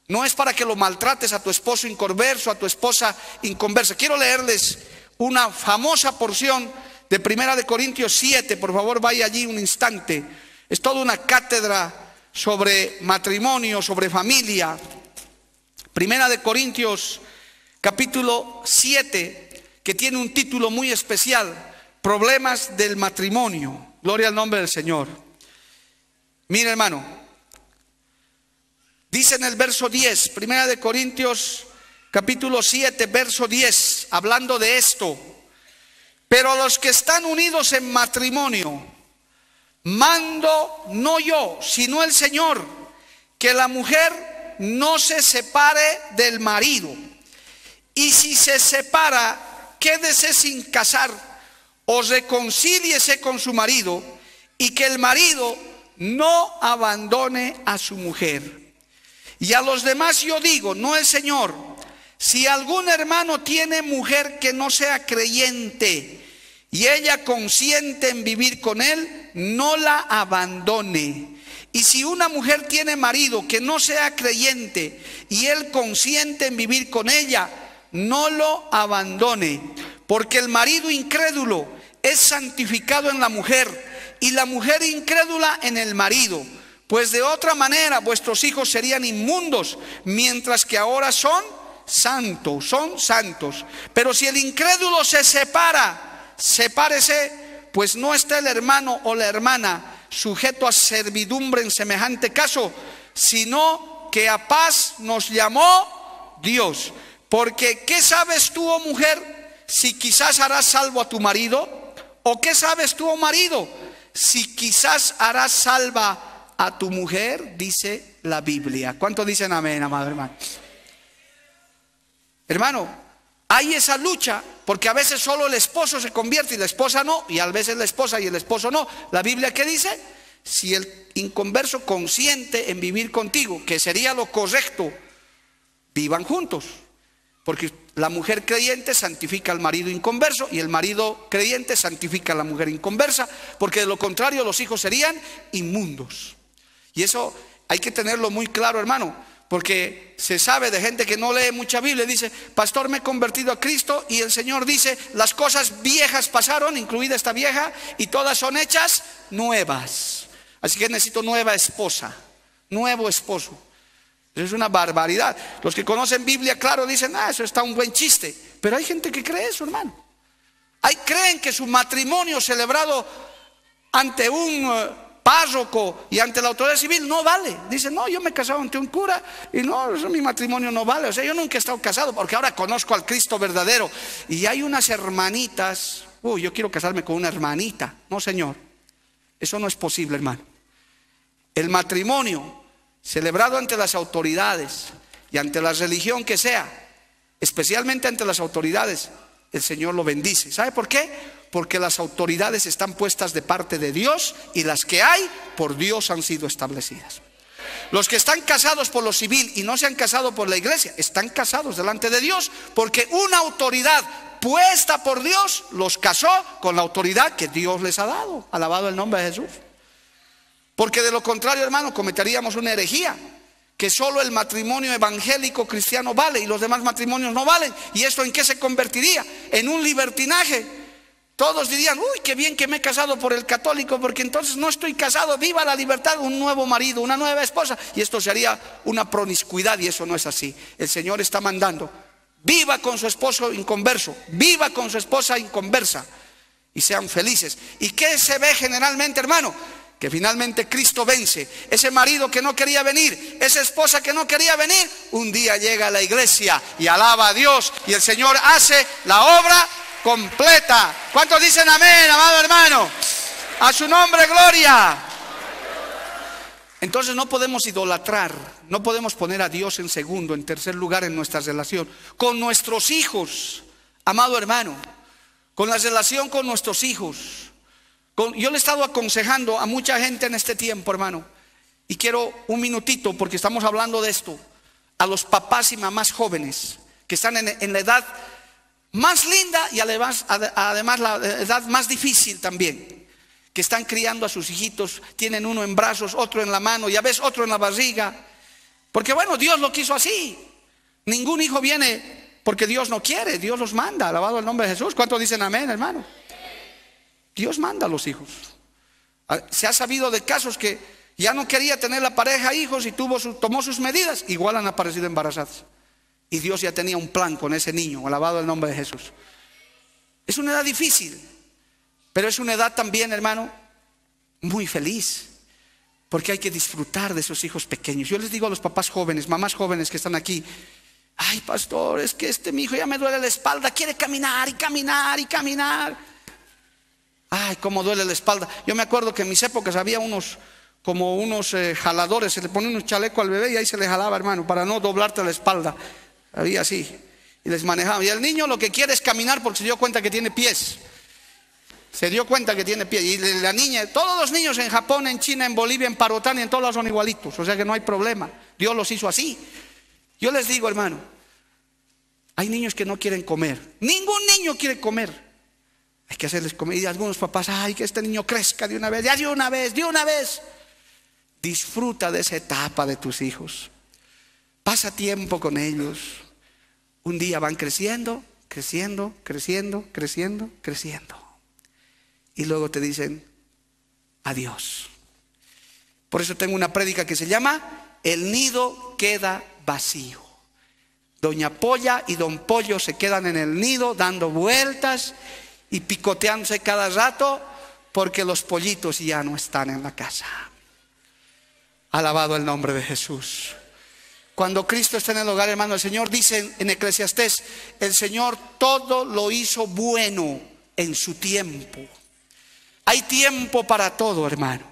No es para que lo maltrates a tu esposo inconverso, a tu esposa inconversa. Quiero leerles una famosa porción de Primera de Corintios 7, por favor vaya allí un instante. Es toda una cátedra sobre matrimonio, sobre familia. Primera de Corintios capítulo 7, que tiene un título muy especial, Problemas del matrimonio. Gloria al nombre del Señor. Mira hermano, dice en el verso 10, Primera de Corintios capítulo 7, verso 10, hablando de esto, pero los que están unidos en matrimonio, Mando no yo, sino el Señor, que la mujer no se separe del marido. Y si se separa, quédese sin casar o reconcíliese con su marido y que el marido no abandone a su mujer. Y a los demás yo digo, no el Señor, si algún hermano tiene mujer que no sea creyente, y ella consiente en vivir con él, no la abandone. Y si una mujer tiene marido que no sea creyente y él consiente en vivir con ella, no lo abandone. Porque el marido incrédulo es santificado en la mujer y la mujer incrédula en el marido. Pues de otra manera vuestros hijos serían inmundos, mientras que ahora son santos, son santos. Pero si el incrédulo se separa, sepárese, pues no está el hermano o la hermana sujeto a servidumbre en semejante caso, sino que a paz nos llamó Dios. Porque ¿qué sabes tú, oh mujer, si quizás harás salvo a tu marido? ¿O qué sabes tú, oh marido, si quizás harás salva a tu mujer? Dice la Biblia. ¿Cuánto dicen amén, amado hermano? Hermano, hay esa lucha porque a veces solo el esposo se convierte y la esposa no, y a veces la esposa y el esposo no. La Biblia qué dice? Si el inconverso consiente en vivir contigo, que sería lo correcto, vivan juntos. Porque la mujer creyente santifica al marido inconverso y el marido creyente santifica a la mujer inconversa, porque de lo contrario los hijos serían inmundos. Y eso hay que tenerlo muy claro, hermano. Porque se sabe de gente que no lee mucha Biblia, dice, pastor, me he convertido a Cristo y el Señor dice, las cosas viejas pasaron, incluida esta vieja, y todas son hechas nuevas. Así que necesito nueva esposa, nuevo esposo. Eso es una barbaridad. Los que conocen Biblia, claro, dicen, ah, eso está un buen chiste. Pero hay gente que cree eso, hermano. Hay creen que su matrimonio celebrado ante un eh, párroco y ante la autoridad civil no vale. Dicen, no, yo me he casado ante un cura y no, mi matrimonio no vale. O sea, yo nunca he estado casado porque ahora conozco al Cristo verdadero. Y hay unas hermanitas, uy, yo quiero casarme con una hermanita. No, Señor, eso no es posible, hermano. El matrimonio celebrado ante las autoridades y ante la religión que sea, especialmente ante las autoridades, el Señor lo bendice. ¿Sabe por qué? Porque las autoridades están puestas de parte de Dios y las que hay por Dios han sido establecidas. Los que están casados por lo civil y no se han casado por la iglesia, están casados delante de Dios porque una autoridad puesta por Dios los casó con la autoridad que Dios les ha dado. Alabado el nombre de Jesús. Porque de lo contrario, hermano, cometeríamos una herejía que solo el matrimonio evangélico cristiano vale y los demás matrimonios no valen. ¿Y esto en qué se convertiría? En un libertinaje. Todos dirían, uy, qué bien que me he casado por el católico, porque entonces no estoy casado, viva la libertad, un nuevo marido, una nueva esposa. Y esto sería una promiscuidad y eso no es así. El Señor está mandando, viva con su esposo inconverso, viva con su esposa inconversa y sean felices. ¿Y qué se ve generalmente, hermano? Que finalmente Cristo vence. Ese marido que no quería venir, esa esposa que no quería venir, un día llega a la iglesia y alaba a Dios y el Señor hace la obra completa. ¿Cuántos dicen amén, amado hermano? A su nombre, gloria. Entonces no podemos idolatrar, no podemos poner a Dios en segundo, en tercer lugar en nuestra relación. Con nuestros hijos, amado hermano, con la relación con nuestros hijos. Yo le he estado aconsejando a mucha gente en este tiempo, hermano, y quiero un minutito porque estamos hablando de esto, a los papás y mamás jóvenes que están en, la edad más linda y además, además la edad más difícil también, que están criando a sus hijitos, tienen uno en brazos, otro en la mano y a veces otro en la barriga, porque bueno, Dios lo quiso así. Ningún hijo viene porque Dios no quiere, Dios los manda, alabado el nombre de Jesús. ¿Cuántos dicen amén, hermano? Dios manda a los hijos. Ah, se ha sabido de casos que ya no quería tener la pareja hijos y tomó sus medidas, igual han aparecido embarazadas. Y Dios ya tenía un plan con ese niño, alabado el nombre de Jesús. Es una edad difícil, pero es una edad también, hermano, muy feliz. Porque hay que disfrutar de esos hijos pequeños. Yo les digo a los papás jóvenes, mamás jóvenes que están aquí, ay pastor, es que este mi hijo ya me duele la espalda, quiere caminar y caminar y caminar. Ay, cómo duele la espalda. Yo me acuerdo que en mis épocas había unos, como unos eh, jaladores, se le ponía un chaleco al bebé y ahí se le jalaba, hermano, para no doblarte la espalda. Había así. Y les manejaba. Y el niño lo que quiere es caminar porque se dio cuenta que tiene pies. Se dio cuenta que tiene pies. Y la niña, todos los niños en Japón, en China, en Bolivia, en Parotán y en todos lados son igualitos. O sea que no hay problema. Dios los hizo así. Yo les digo, hermano, hay niños que no quieren comer. Ningún niño quiere comer. Hay que hacerles comer. algunos papás, ay, que este niño crezca de una vez, ya de una vez, de una vez. Disfruta de esa etapa de tus hijos. Pasa tiempo con ellos. Un día van creciendo, creciendo, creciendo, creciendo, creciendo. Y luego te dicen, adiós. Por eso tengo una prédica que se llama El nido queda vacío. Doña Polla y Don Pollo se quedan en el nido dando vueltas y picoteándose cada rato porque los pollitos ya no están en la casa. Alabado el nombre de Jesús. Cuando Cristo está en el hogar, hermano, el Señor dice en Eclesiastés, el Señor todo lo hizo bueno en su tiempo. Hay tiempo para todo, hermano.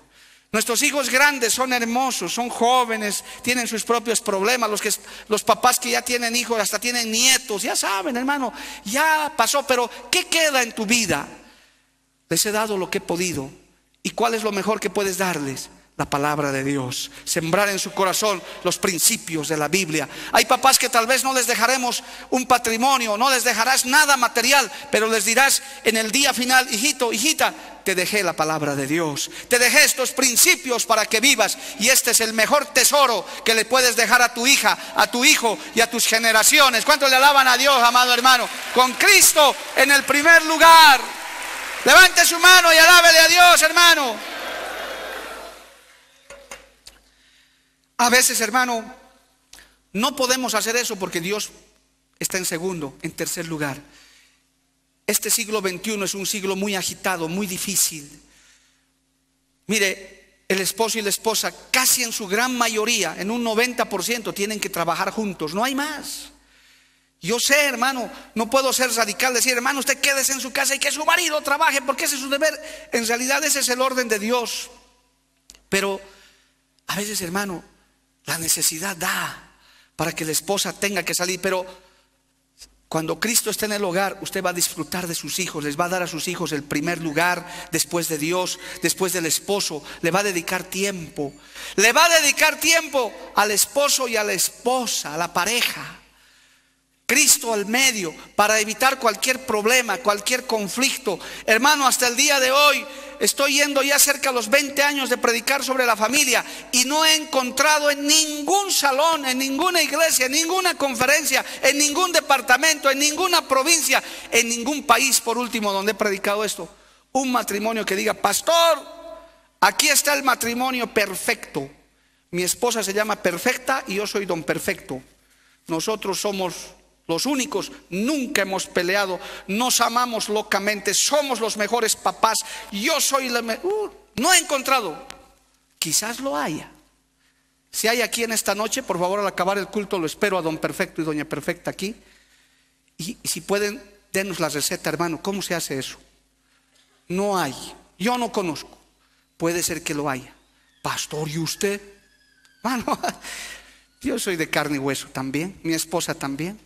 Nuestros hijos grandes son hermosos, son jóvenes, tienen sus propios problemas. Los, que, los papás que ya tienen hijos, hasta tienen nietos, ya saben, hermano, ya pasó, pero ¿qué queda en tu vida? Les he dado lo que he podido. ¿Y cuál es lo mejor que puedes darles? La palabra de Dios, sembrar en su corazón los principios de la Biblia. Hay papás que tal vez no les dejaremos un patrimonio, no les dejarás nada material, pero les dirás en el día final, hijito, hijita, te dejé la palabra de Dios, te dejé estos principios para que vivas y este es el mejor tesoro que le puedes dejar a tu hija, a tu hijo y a tus generaciones. ¿Cuánto le alaban a Dios, amado hermano? Con Cristo en el primer lugar. Levante su mano y alábele a Dios, hermano. A veces, hermano, No podemos hacer eso porque Dios está en segundo, en tercer lugar. Este siglo XXI es un siglo muy agitado, muy difícil. Mire, el esposo y la esposa, casi en su gran mayoría, en un 90%, tienen que trabajar juntos. No hay más. Yo sé, hermano, no puedo ser radical, decir, hermano, usted quédese en su casa y que su marido trabaje porque ese es su deber. En realidad ese es el orden de Dios. Pero a veces, hermano, la necesidad da para que la esposa tenga que salir. Pero cuando Cristo esté en el hogar, usted va a disfrutar de sus hijos, les va a dar a sus hijos el primer lugar después de Dios, después del esposo, le va a dedicar tiempo. Le va a dedicar tiempo al esposo y a la esposa, a la pareja. Cristo al medio para evitar cualquier problema, cualquier conflicto. Hermano, hasta el día de hoy estoy yendo ya cerca de los 20 años de predicar sobre la familia y no he encontrado en ningún salón, en ninguna iglesia, en ninguna conferencia, en ningún departamento, en ninguna provincia, en ningún país, por último, donde he predicado esto, un matrimonio que diga, pastor, aquí está el matrimonio perfecto. Mi esposa se llama perfecta y yo soy don perfecto. Nosotros somos los únicos, nunca hemos peleado, nos amamos locamente, somos los mejores papás, yo soy la... Uh, no he encontrado, quizás lo haya. Si hay aquí en esta noche, por favor al acabar el culto lo espero a don Perfecto y doña Perfecta aquí. Y, si pueden, denos la receta, hermano, ¿cómo se hace eso? No hay, yo no conozco, puede ser que lo haya. Pastor, ¿y usted? Bueno, yo soy de carne y hueso también, mi esposa también.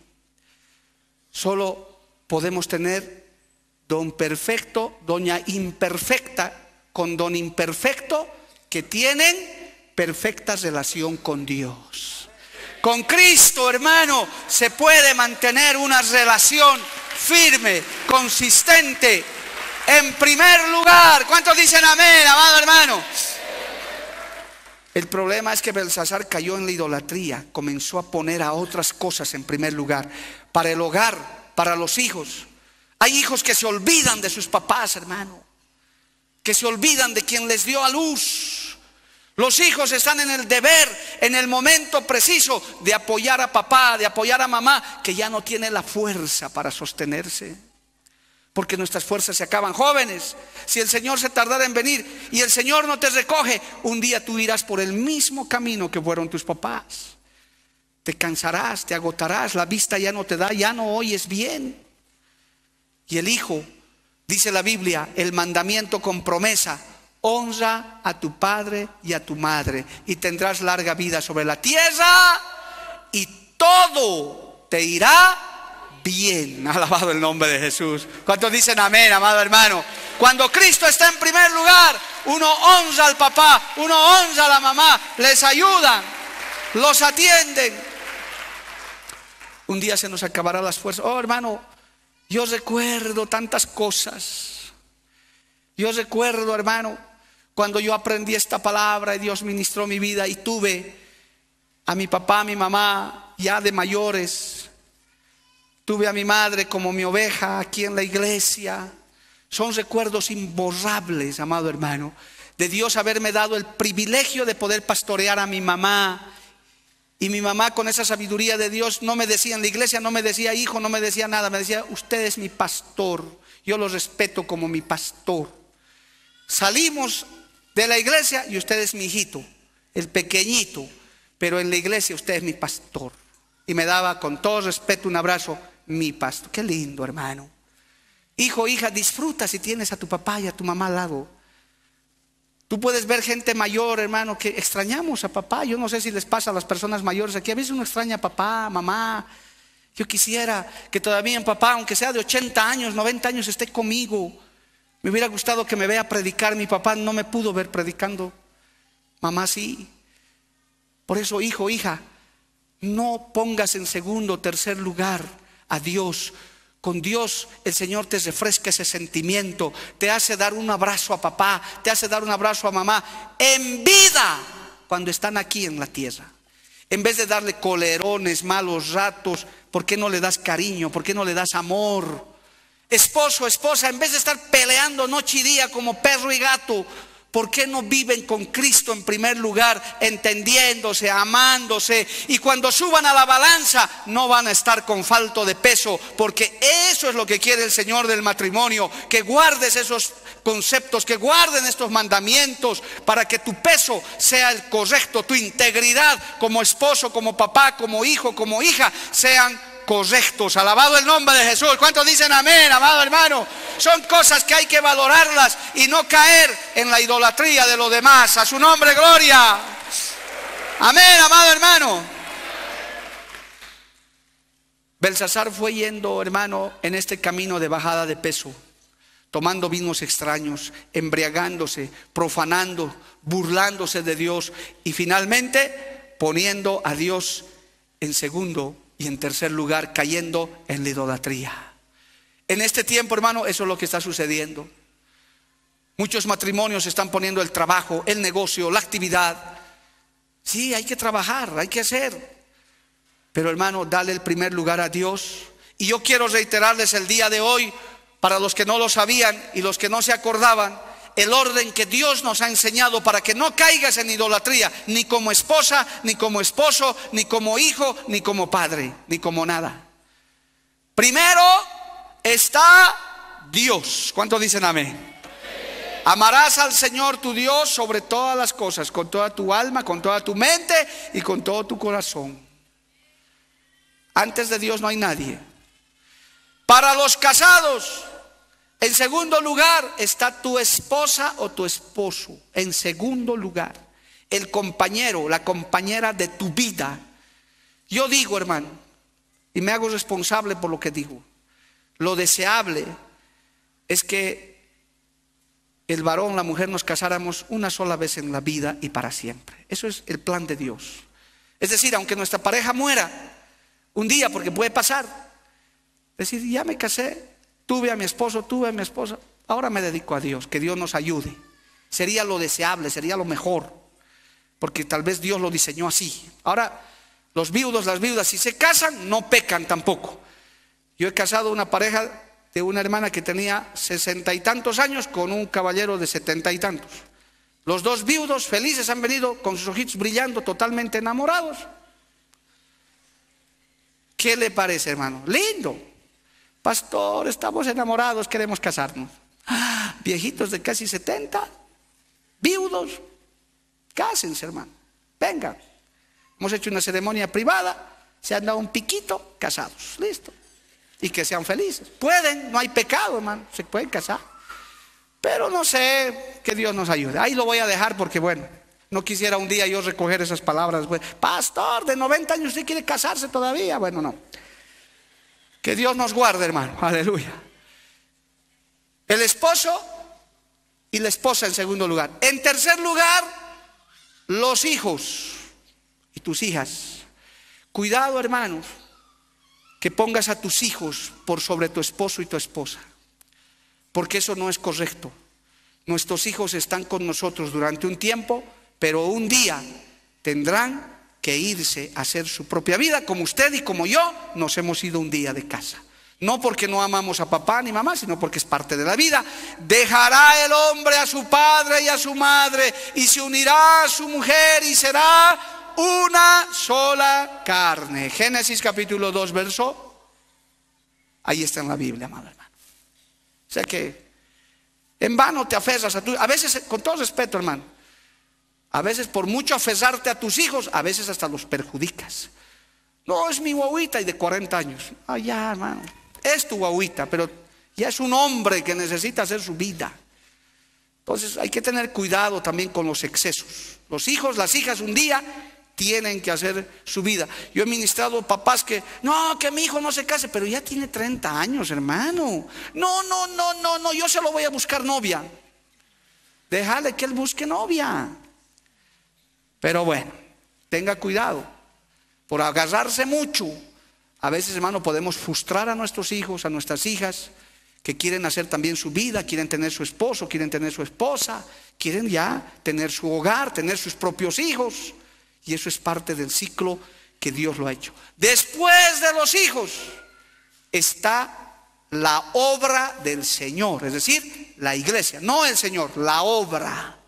Solo podemos tener don perfecto, doña imperfecta con don imperfecto que tienen perfecta relación con Dios. Con Cristo, hermano, se puede mantener una relación firme, consistente. En primer lugar, ¿cuántos dicen amén, amado hermano? El problema es que Belsasar cayó en la idolatría, comenzó a poner a otras cosas en primer lugar, para el hogar, para los hijos. Hay hijos que se olvidan de sus papás, hermano, que se olvidan de quien les dio a luz. Los hijos están en el deber, en el momento preciso de apoyar a papá, de apoyar a mamá, que ya no tiene la fuerza para sostenerse porque nuestras fuerzas se acaban. Jóvenes, si el Señor se tardara en venir y el Señor no te recoge, un día tú irás por el mismo camino que fueron tus papás. Te cansarás, te agotarás, la vista ya no te da, ya no oyes bien. Y el Hijo, dice la Biblia, el mandamiento con promesa, honra a tu padre y a tu madre y tendrás larga vida sobre la tierra y todo te irá bien. Alabado el nombre de Jesús. ¿Cuántos dicen amén, amado hermano? Cuando Cristo está en primer lugar, uno honra al papá, uno honra a la mamá, les ayudan, los atienden. Un día se nos acabará las fuerzas. Oh, hermano, yo recuerdo tantas cosas. Yo recuerdo, hermano, cuando yo aprendí esta palabra y Dios ministró mi vida y tuve a mi papá, a mi mamá, ya de mayores, Tuve a mi madre como mi oveja aquí en la iglesia. Son recuerdos imborrables, amado hermano, de Dios haberme dado el privilegio de poder pastorear a mi mamá. Y mi mamá con esa sabiduría de Dios no me decía en la iglesia, no me decía hijo, no me decía nada, me decía, usted es mi pastor, yo lo respeto como mi pastor. Salimos de la iglesia y usted es mi hijito, el pequeñito, pero en la iglesia usted es mi pastor. Y me daba con todo respeto un abrazo mi pastor. Qué lindo, hermano. Hijo, hija, disfruta si tienes a tu papá y a tu mamá al lado. Tú puedes ver gente mayor, hermano, que extrañamos a papá. Yo no sé si les pasa a las personas mayores aquí. A veces uno extraña a papá, mamá. Yo quisiera que todavía mi papá, aunque sea de 80 años, 90 años, esté conmigo. Me hubiera gustado que me vea predicar. Mi papá no me pudo ver predicando. Mamá sí. Por eso, hijo, hija, no pongas en segundo o tercer lugar a Dios. Con Dios el Señor te refresca ese sentimiento, te hace dar un abrazo a papá, te hace dar un abrazo a mamá en vida cuando están aquí en la tierra. En vez de darle colerones, malos ratos, ¿por qué no le das cariño? ¿Por qué no le das amor? Esposo, esposa, en vez de estar peleando noche y día como perro y gato, ¿Por qué no viven con Cristo en primer lugar, entendiéndose, amándose? Y cuando suban a la balanza no van a estar con falto de peso, porque eso es lo que quiere el Señor del matrimonio, que guardes esos conceptos, que guarden estos mandamientos para que tu peso sea el correcto, tu integridad como esposo, como papá, como hijo, como hija, sean correctos. Alabado el nombre de Jesús. ¿Cuántos dicen amén, amado hermano? Son cosas que hay que valorarlas y no caer en la idolatría de los demás. A su nombre, gloria. Amén, amado hermano. Belsasar fue yendo, hermano, en este camino de bajada de peso, tomando vinos extraños, embriagándose, profanando, burlándose de Dios y finalmente poniendo a Dios en segundo y en tercer lugar, cayendo en la idolatría. En este tiempo, hermano, eso es lo que está sucediendo. Muchos matrimonios están poniendo el trabajo, el negocio, la actividad. Sí, hay que trabajar, hay que hacer. Pero hermano, dale el primer lugar a Dios. Y yo quiero reiterarles el día de hoy, para los que no lo sabían y los que no se acordaban, el orden que Dios nos ha enseñado para que no caigas en idolatría, ni como esposa, ni como esposo, ni como hijo, ni como padre, ni como nada. Primero está Dios. ¿Cuántos dicen amén? Amarás al Señor tu Dios sobre todas las cosas, con toda tu alma, con toda tu mente y con todo tu corazón. Antes de Dios no hay nadie. Para los casados, en segundo lugar está tu esposa o tu esposo. En segundo lugar, el compañero, la compañera de tu vida. Yo digo, hermano, y me hago responsable por lo que digo, lo deseable es que el varón, la mujer nos casáramos una sola vez en la vida y para siempre. Eso es el plan de Dios. Es decir, aunque nuestra pareja muera un día, porque puede pasar, decir, ya me casé, Tuve a mi esposo, tuve a mi esposa. Ahora me dedico a Dios, que Dios nos ayude. Sería lo deseable, sería lo mejor. Porque tal vez Dios lo diseñó así. Ahora, los viudos, las viudas, si se casan, no pecan tampoco. Yo he casado una pareja de una hermana que tenía sesenta y tantos años con un caballero de setenta y tantos. Los dos viudos felices han venido con sus ojitos brillando, totalmente enamorados. ¿Qué le parece, hermano? Lindo. Pastor, estamos enamorados, queremos casarnos. viejitos de casi 70, viudos, cásense, hermano. Venga. Hemos hecho una ceremonia privada, se han dado un piquito, casados. Listo. Y que sean felices. Pueden, no hay pecado, hermano, se pueden casar. Pero no sé, que Dios nos ayude. Ahí lo voy a dejar porque, bueno, no quisiera un día yo recoger esas palabras. Pastor, de 90 años usted quiere casarse todavía. Bueno, no. Que Dios nos guarde, hermano. Aleluya. El esposo y la esposa en segundo lugar. En tercer lugar, los hijos y tus hijas. Cuidado, hermanos, que pongas a tus hijos por sobre tu esposo y tu esposa. Porque eso no es correcto. Nuestros hijos están con nosotros durante un tiempo, pero un día tendrán que irse a hacer su propia vida, como usted y como yo nos hemos ido un día de casa. No porque no amamos a papá ni mamá, sino porque es parte de la vida. Dejará el hombre a su padre y a su madre y se unirá a su mujer y será una sola carne. Génesis capítulo 2, verso. Ahí está en la Biblia, amado hermano. O sea que en vano te aferras a tu... A veces, con todo respeto, hermano, a veces por mucho aferrarte a tus hijos, a veces hasta los perjudicas. No, es mi guaguita y de 40 años. Ah, ya, hermano. Es tu guaguita, pero ya es un hombre que necesita hacer su vida. Entonces hay que tener cuidado también con los excesos. Los hijos, las hijas un día tienen que hacer su vida. Yo he ministrado papás que, no, que mi hijo no se case, pero ya tiene 30 años, hermano. No, no, no, no, no, yo se lo voy a buscar novia. Déjale que él busque novia. Pero bueno, tenga cuidado. Por agarrarse mucho, a veces, hermano, podemos frustrar a nuestros hijos, a nuestras hijas, que quieren hacer también su vida, quieren tener su esposo, quieren tener su esposa, quieren ya tener su hogar, tener sus propios hijos. Y eso es parte del ciclo que Dios lo ha hecho. Después de los hijos está la obra del Señor, es decir, la iglesia, no el Señor, la obra.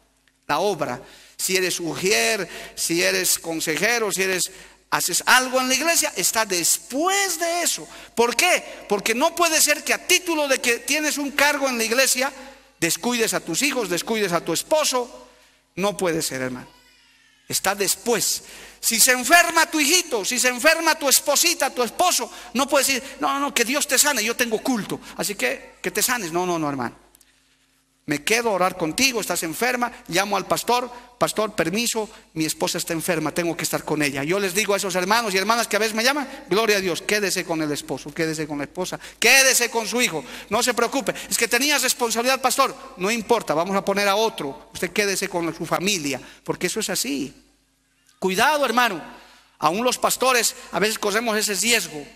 la obra. Si eres mujer, si eres consejero, si eres haces algo en la iglesia, está después de eso. ¿Por qué? Porque no puede ser que a título de que tienes un cargo en la iglesia, descuides a tus hijos, descuides a tu esposo. No puede ser, hermano. Está después. Si se enferma tu hijito, si se enferma tu esposita, tu esposo, no puedes decir, no, no, que Dios te sane, yo tengo culto. Así que que te sanes. No, no, no, hermano me quedo a orar contigo, estás enferma, llamo al pastor, pastor, permiso, mi esposa está enferma, tengo que estar con ella. Yo les digo a esos hermanos y hermanas que a veces me llaman, gloria a Dios, quédese con el esposo, quédese con la esposa, quédese con su hijo, no se preocupe. Es que tenías responsabilidad, pastor, no importa, vamos a poner a otro, usted quédese con su familia, porque eso es así. Cuidado, hermano, aún los pastores a veces corremos ese riesgo.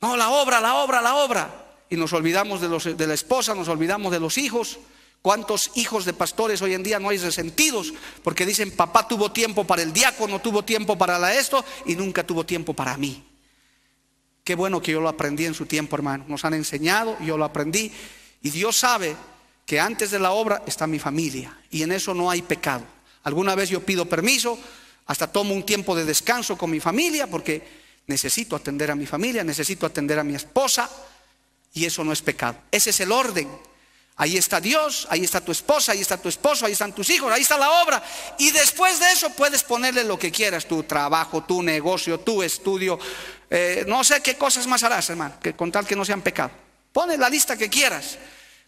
No, la obra, la obra, la obra. Y nos olvidamos de, los, de la esposa, nos olvidamos de los hijos. ¿Cuántos hijos de pastores hoy en día no hay resentidos? Porque dicen, papá tuvo tiempo para el diácono, tuvo tiempo para la esto y nunca tuvo tiempo para mí. Qué bueno que yo lo aprendí en su tiempo, hermano. Nos han enseñado, yo lo aprendí. Y Dios sabe que antes de la obra está mi familia. Y en eso no hay pecado. Alguna vez yo pido permiso, hasta tomo un tiempo de descanso con mi familia, porque necesito atender a mi familia, necesito atender a mi esposa. Y eso no es pecado. Ese es el orden. Ahí está Dios, ahí está tu esposa, ahí está tu esposo, ahí están tus hijos, ahí está la obra. Y después de eso puedes ponerle lo que quieras, tu trabajo, tu negocio, tu estudio. Eh, no sé qué cosas más harás, hermano, que con tal que no sean pecado. Pone la lista que quieras,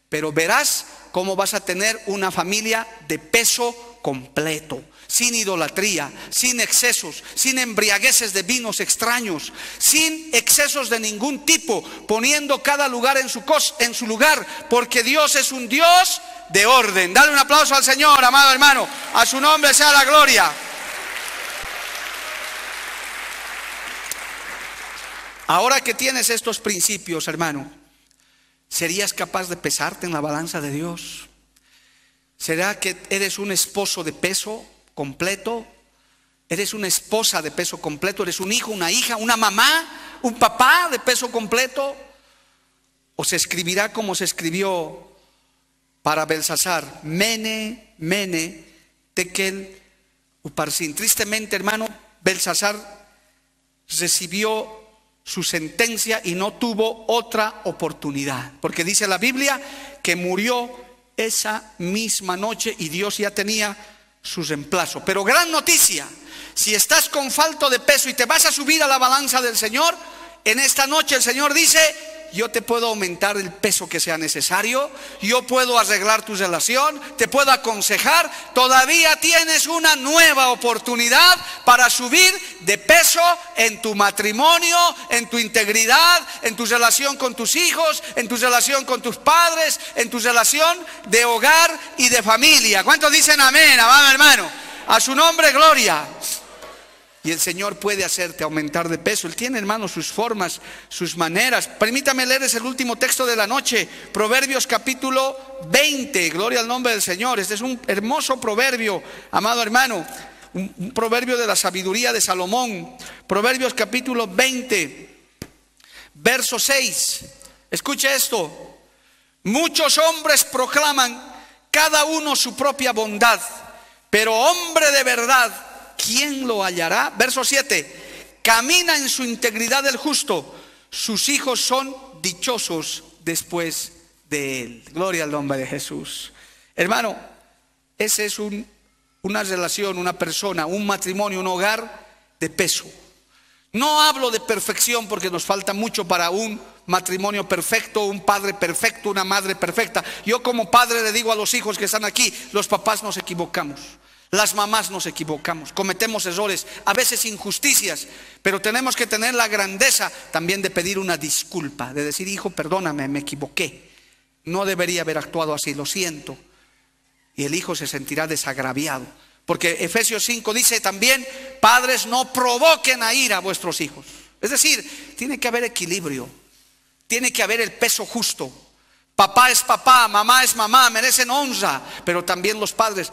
pero verás cómo vas a tener una familia de peso completo sin idolatría, sin excesos, sin embriagueces de vinos extraños, sin excesos de ningún tipo, poniendo cada lugar en su, en su lugar, porque Dios es un Dios de orden. Dale un aplauso al Señor, amado hermano. A su nombre sea la gloria. Ahora que tienes estos principios, hermano, ¿serías capaz de pesarte en la balanza de Dios? ¿Será que eres un esposo de peso? completo, eres una esposa de peso completo, eres un hijo, una hija, una mamá, un papá de peso completo, o se escribirá como se escribió para Belsasar, Mene, Mene, Tekel, Uparsin. Tristemente, hermano, Belsasar recibió su sentencia y no tuvo otra oportunidad, porque dice la Biblia que murió esa misma noche y Dios ya tenía su reemplazo. Pero gran noticia, si estás con falto de peso y te vas a subir a la balanza del Señor, en esta noche el Señor dice, yo te puedo aumentar el peso que sea necesario, yo puedo arreglar tu relación, te puedo aconsejar, todavía tienes una nueva oportunidad para subir de peso en tu matrimonio, en tu integridad, en tu relación con tus hijos, en tu relación con tus padres, en tu relación de hogar y de familia. ¿Cuántos dicen amén, hermano? A su nombre, gloria. Y el Señor puede hacerte aumentar de peso. Él tiene, hermano, sus formas, sus maneras. Permítame leerles el último texto de la noche. Proverbios capítulo 20. Gloria al nombre del Señor. Este es un hermoso proverbio, amado hermano. Un, proverbio de la sabiduría de Salomón. Proverbios capítulo 20, verso 6. Escuche esto. Muchos hombres proclaman cada uno su propia bondad, pero hombre de verdad ¿quién lo hallará? Verso 7, camina en su integridad el justo, sus hijos son dichosos después de él. Gloria al nombre de Jesús. Hermano, ese es un, una relación, una persona, un matrimonio, un hogar de peso. No hablo de perfección porque nos falta mucho para un matrimonio perfecto, un padre perfecto, una madre perfecta. Yo como padre le digo a los hijos que están aquí, los papás nos equivocamos. Las mamás nos equivocamos, cometemos errores, a veces injusticias, pero tenemos que tener la grandeza también de pedir una disculpa, de decir, hijo, perdóname, me equivoqué. No debería haber actuado así, lo siento. Y el hijo se sentirá desagraviado. Porque Efesios 5 dice también, padres, no provoquen a ir a vuestros hijos. Es decir, tiene que haber equilibrio, tiene que haber el peso justo. Papá es papá, mamá es mamá, merecen honra, pero también los padres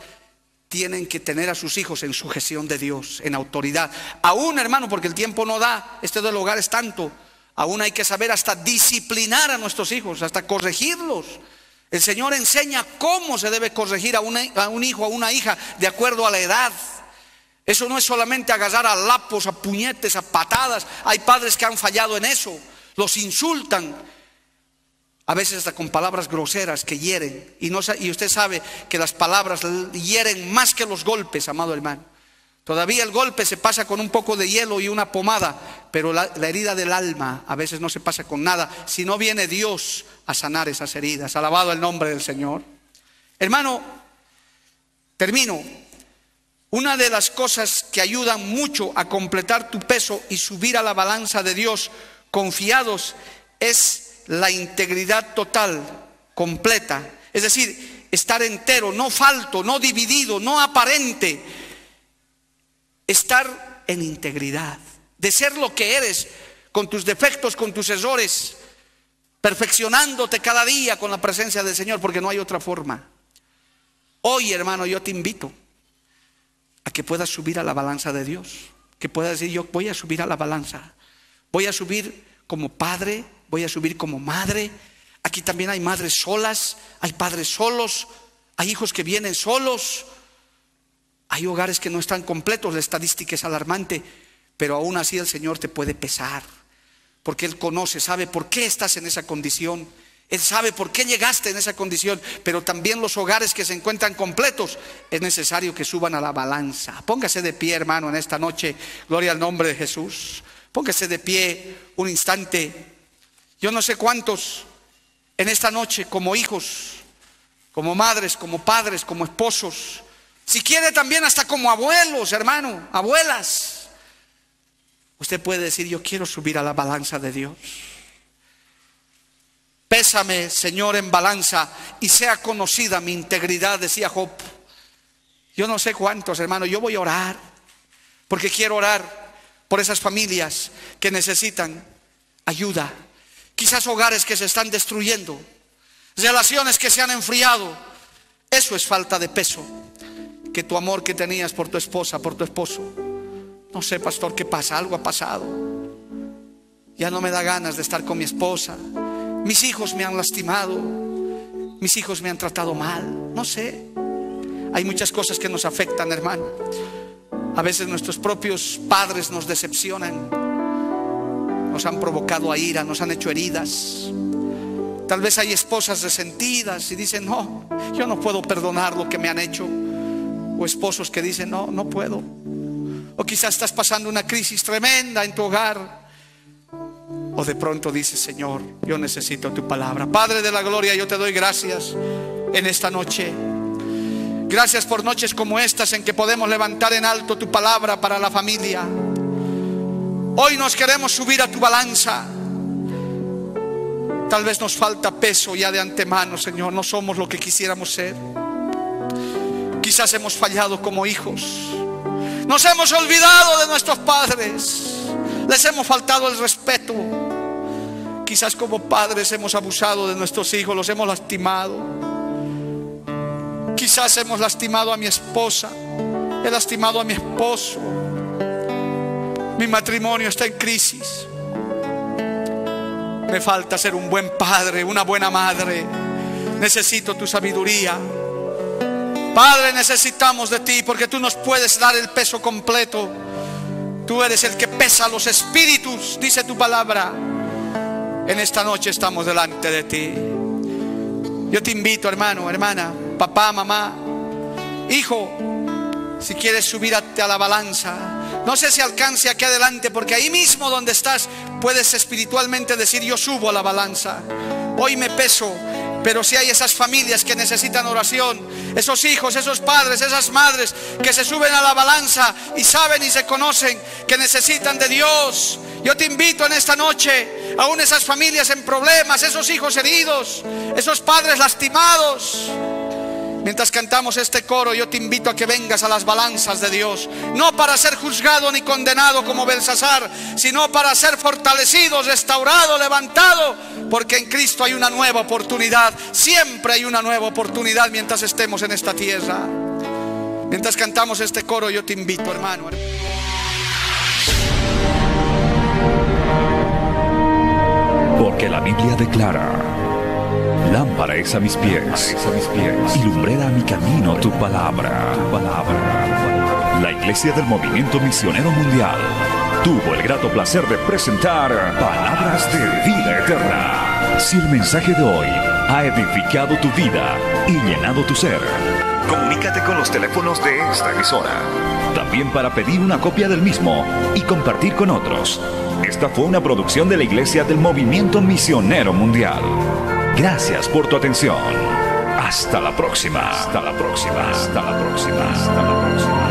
tienen que tener a sus hijos en sujeción de Dios, en autoridad. Aún, hermano, porque el tiempo no da, este del hogar es tanto, aún hay que saber hasta disciplinar a nuestros hijos, hasta corregirlos. El Señor enseña cómo se debe corregir a, un hijo, a una hija, de acuerdo a la edad. Eso no es solamente agarrar a lapos, a puñetes, a patadas. Hay padres que han fallado en eso. Los insultan. A veces hasta con palabras groseras que hieren. Y, no, y usted sabe que las palabras hieren más que los golpes, amado hermano. Todavía el golpe se pasa con un poco de hielo y una pomada, pero la, la, herida del alma a veces no se pasa con nada, si no viene Dios a sanar esas heridas. Alabado el nombre del Señor. Hermano, termino. Una de las cosas que ayudan mucho a completar tu peso y subir a la balanza de Dios confiados es la integridad total, completa. Es decir, estar entero, no falto, no dividido, no aparente. Estar en integridad, de ser lo que eres, con tus defectos, con tus errores, perfeccionándote cada día con la presencia del Señor, porque no hay otra forma. Hoy, hermano, yo te invito a que puedas subir a la balanza de Dios, que puedas decir, yo voy a subir a la balanza, voy a subir como padre, voy a subir como madre. Aquí también hay madres solas, hay padres solos, hay hijos que vienen solos, hay hogares que no están completos, la estadística es alarmante, pero aún así el Señor te puede pesar, porque Él conoce, sabe por qué estás en esa condición. Él sabe por qué llegaste en esa condición, pero también los hogares que se encuentran completos es necesario que suban a la balanza. Póngase de pie, hermano, en esta noche. Gloria al nombre de Jesús. Póngase de pie un instante. Yo no sé cuántos en esta noche como hijos, como madres, como padres, como esposos, si quiere también hasta como abuelos, hermano, abuelas. Usted puede decir, yo quiero subir a la balanza de Dios. Pésame, Señor, en balanza y sea conocida mi integridad, decía Job. Yo no sé cuántos, hermanos, yo voy a orar, porque quiero orar por esas familias que necesitan ayuda. Quizás hogares que se están destruyendo, relaciones que se han enfriado. Eso es falta de peso. Que tu amor que tenías por tu esposa, por tu esposo. No sé, pastor, qué pasa, algo ha pasado. Ya no me da ganas de estar con mi esposa mis hijos me han lastimado. Mis hijos me han tratado mal. No sé. Hay muchas cosas que nos afectan, hermano. A veces nuestros propios padres nos decepcionan. Nos han provocado a ira, nos han hecho heridas. Tal vez hay esposas resentidas y dicen, no, yo no puedo perdonar lo que me han hecho. O esposos que dicen, no, no puedo. O quizás estás pasando una crisis tremenda en tu hogar o de pronto dices, Señor, yo necesito tu palabra. Padre de la gloria, yo te doy gracias en esta noche. Gracias por noches como estas en que podemos levantar en alto tu palabra para la familia. Hoy nos queremos subir a tu balanza. Tal vez nos falta peso ya de antemano, Señor. No somos lo que quisiéramos ser. Quizás hemos fallado como hijos. Nos hemos olvidado de nuestros padres. Les hemos faltado el respeto. Quizás como padres hemos abusado de nuestros hijos, los hemos lastimado. Quizás hemos lastimado a mi esposa, he lastimado a mi esposo. Mi matrimonio está en crisis. Me falta ser un buen padre, una buena madre. Necesito tu sabiduría. Padre, necesitamos de ti porque tú nos puedes dar el peso completo. Tú eres el que pesa los espíritus, dice tu palabra. En esta noche estamos delante de ti. Yo te invito, hermano, hermana, papá, mamá, hijo, si quieres subirte a la balanza. No sé si alcance aquí adelante, porque ahí mismo donde estás puedes espiritualmente decir, yo subo a la balanza. Hoy me peso, pero si hay esas familias que necesitan oración, esos hijos, esos padres, esas madres que se suben a la balanza y saben y se conocen que necesitan de Dios, yo te invito en esta noche, aún esas familias en problemas, esos hijos heridos, esos padres lastimados. Mientras cantamos este coro, yo te invito a que vengas a las balanzas de Dios, no para ser juzgado ni condenado como Belsasar, sino para ser fortalecido, restaurado, levantado, porque en Cristo hay una nueva oportunidad, siempre hay una nueva oportunidad mientras estemos en esta tierra. Mientras cantamos este coro, yo te invito, hermano. Porque la Biblia declara, Lámpara es a mis pies. Y lumbrera a mi camino tu palabra, tu palabra. La Iglesia del Movimiento Misionero Mundial tuvo el grato placer de presentar Palabras de Vida Eterna. Si el mensaje de hoy ha edificado tu vida y llenado tu ser, comunícate con los teléfonos de esta emisora. También para pedir una copia del mismo y compartir con otros. Esta fue una producción de la Iglesia del Movimiento Misionero Mundial. Gracias por tu atención. Hasta la próxima. Hasta la próxima. Hasta la próxima. Hasta la próxima.